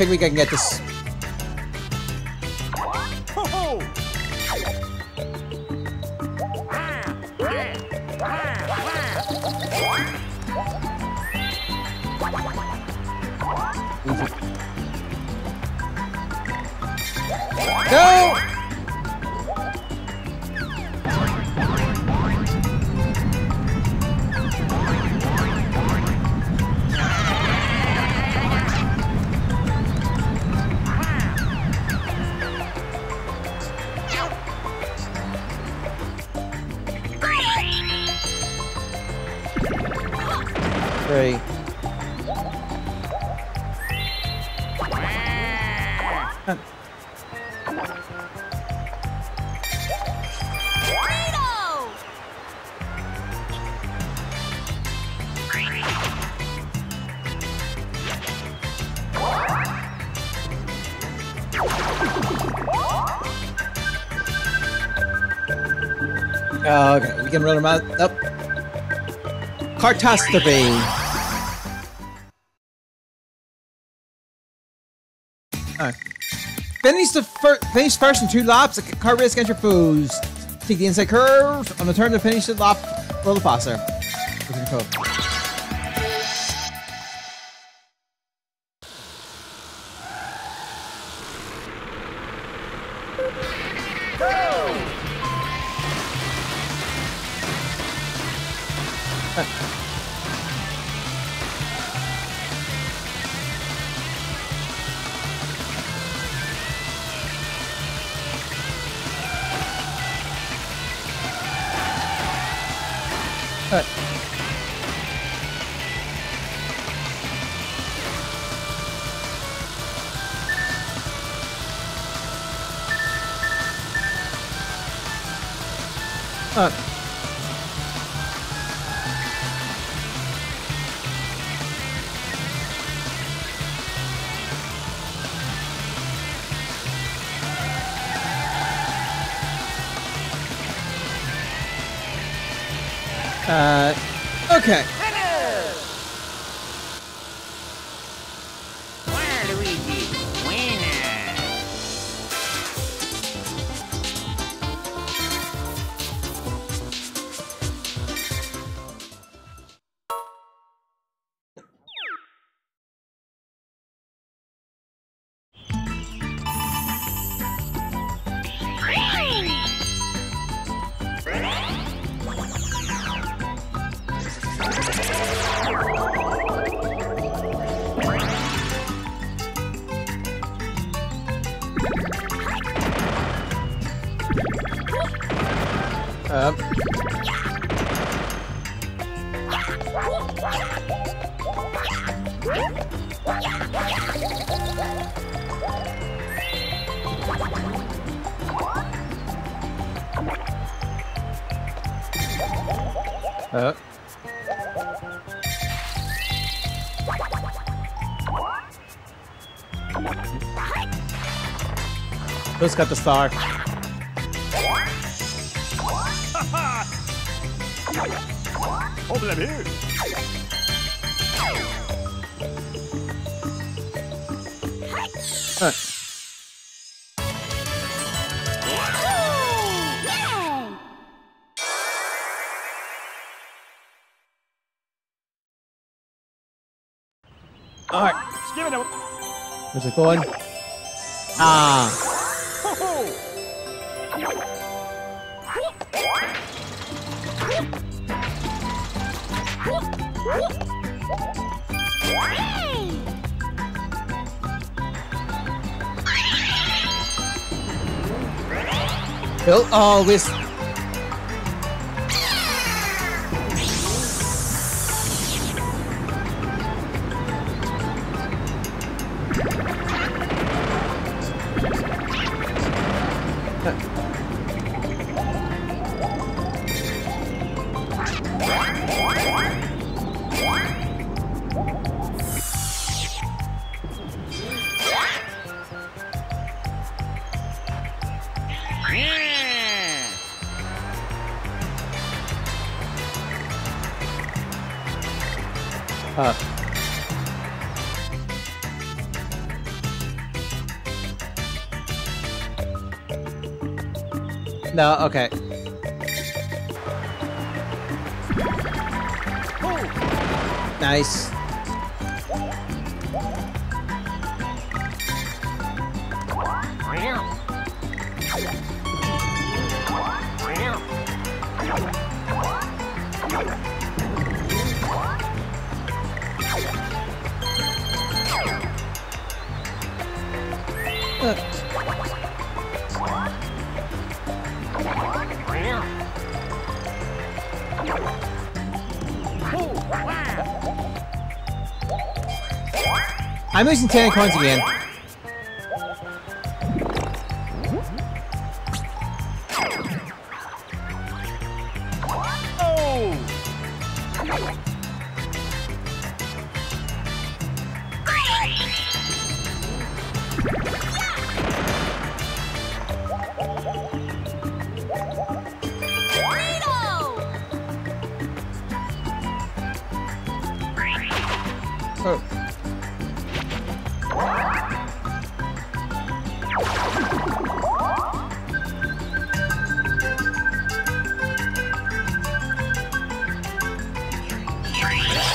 Think we can get this. Can run. Alright. Finish the fir finish first in two laps. A car race against your foes. Take the inside curve. On the turn to finish the lap, roll the faster. Got the star? Over here. Huh. Alright, Give it a where's it going? Bill losing 10 coins again.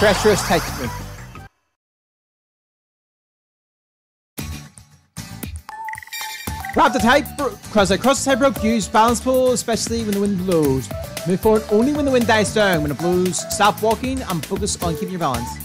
Treacherous Tycoon. Grab the type cross cross the tightrope, use balance pull, especially when the wind blows. Move forward only when the wind dies down. When it blows, stop walking and focus on keeping your balance.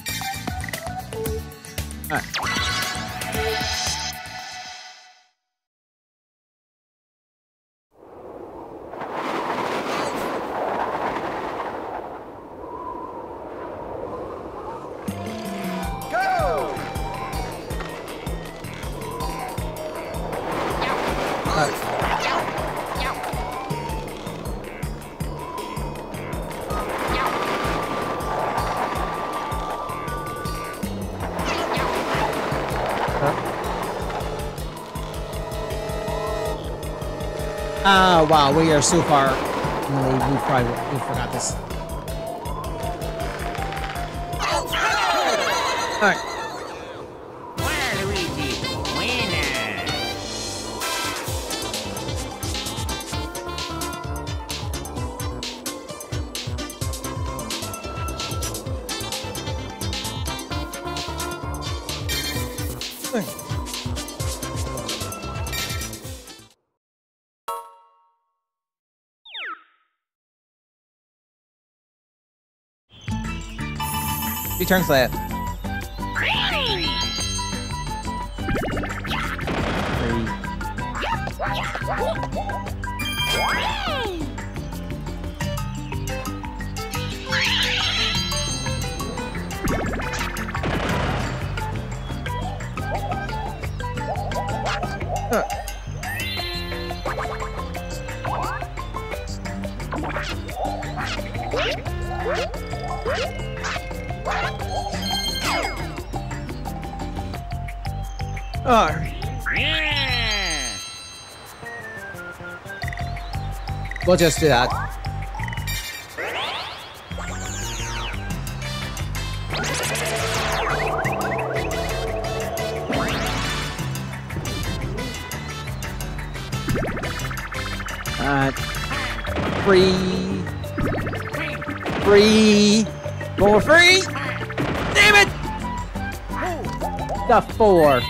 Wow, we are so far. lead, We probably we forgot this. Two Alright. Yeah. We'll just do that. Uh, free. Free. More free. Damn it! The four.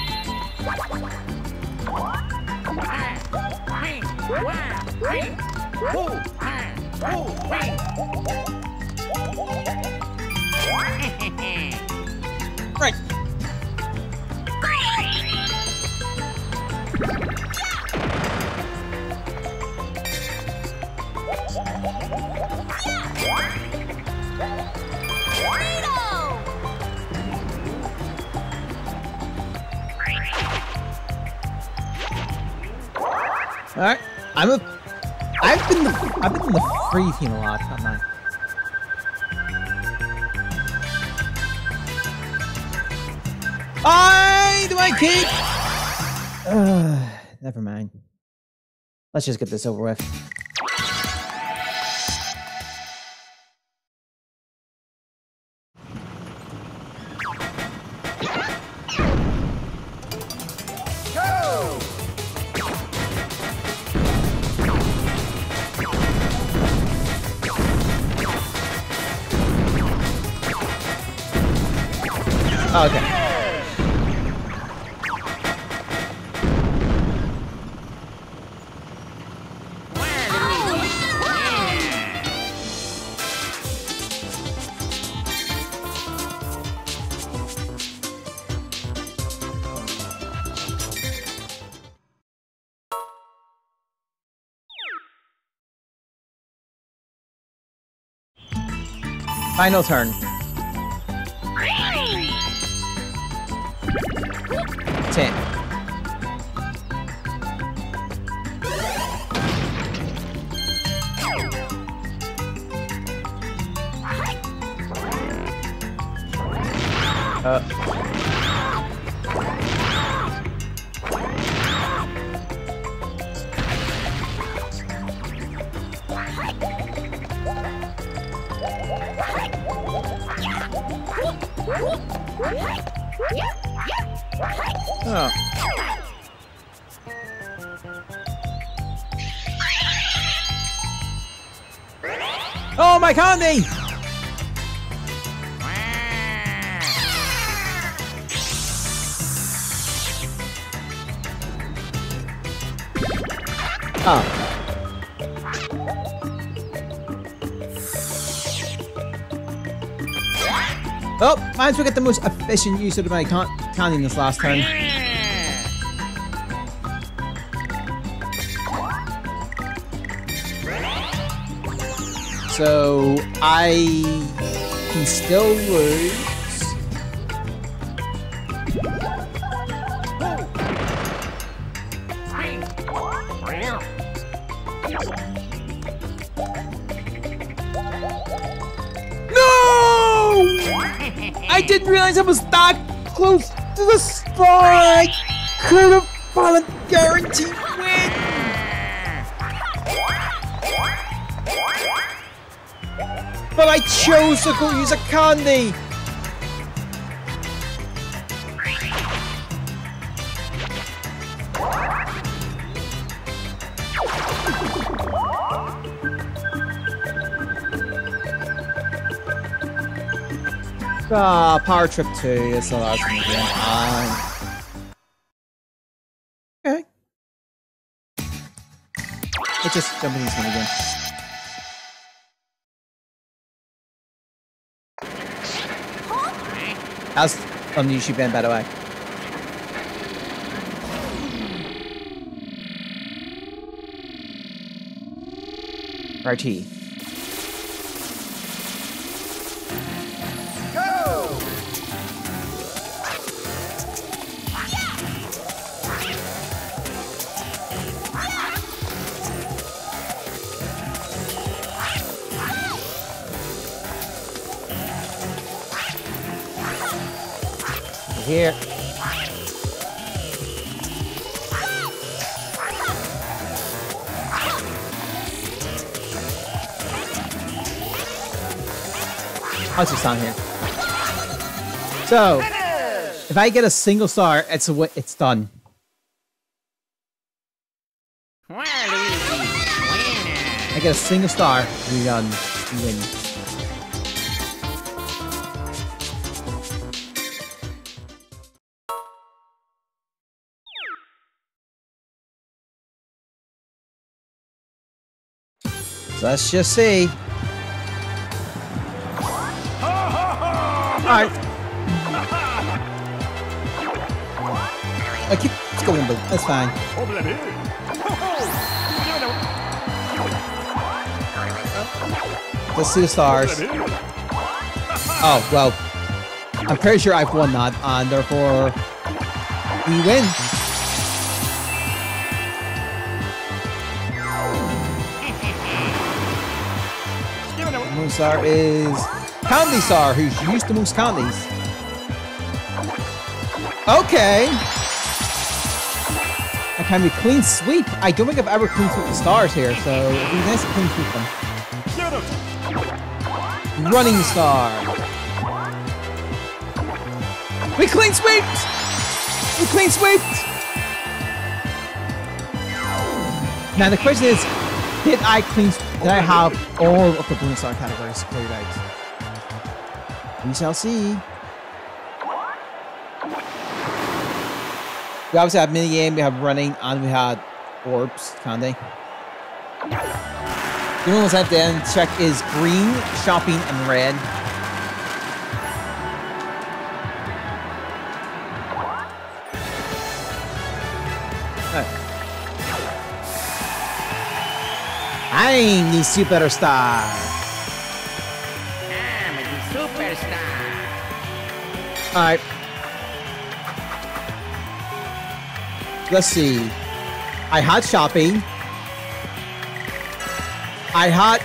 Let's just get this over with. Final turn. Oh. Might as well get the most efficient use of my can this last turn. So I can still lose. I was that close to the. I could have fallen guaranteed win. But I chose to use a candy. Ah, Power Trip 2 is the last one again. Ah. Okay. Let's just jump in this one again. That's on the YouTube band, by the way. RT. Here. I'll just stand here. So, if I get a single star, it's a, it's done. I get a single star, we done. We win. Let's just see. Alright. I keep it's going, but that's fine. Let's see the stars. Oh, well. I'm pretty sure I've won that, and therefore we win. Moonstar is Candy Star, who's used to most candies. Okay. I can be clean sweep. I don't think I've ever clean sweep the stars here, so it'd be nice to clean sweep them. Running star. We clean sweeped! We clean sweeped! Now the question is, did I clean did I have all of the bonus star categories cleared out? We shall see. We obviously have mini game, we have running, and we had orbs, candy. The only ones have to then check is green, shopping, and red. I'm the superstar. I'm a Alright. Let's see. I had shopping. I had...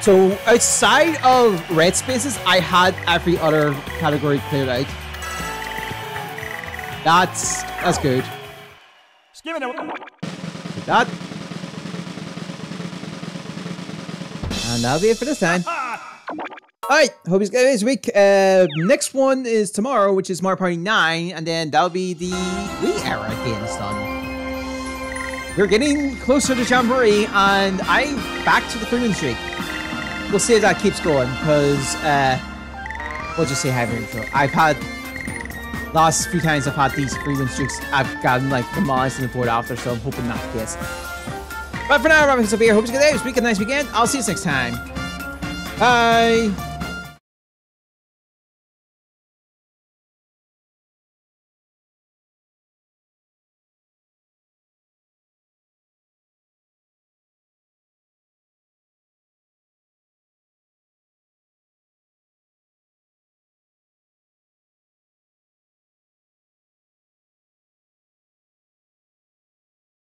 So, outside of red spaces, I had every other category cleared out. That's... That's good. That. And that'll be it for this time. Alright, hope you guys this week. Uh, next one is tomorrow, which is Mario Party 9, and then that'll be the Wii era games done. We're getting closer to Jamboree, and I'm back to the freewin streak. We'll see if that keeps going, because uh, we'll just see how it I've had last few times I've had these freewin streaks, I've gotten like the demolished on the board after, so I'm hoping not the case. But for now, Robin here. hope you out. Speak a nice weekend. I'll see you next time. Bye.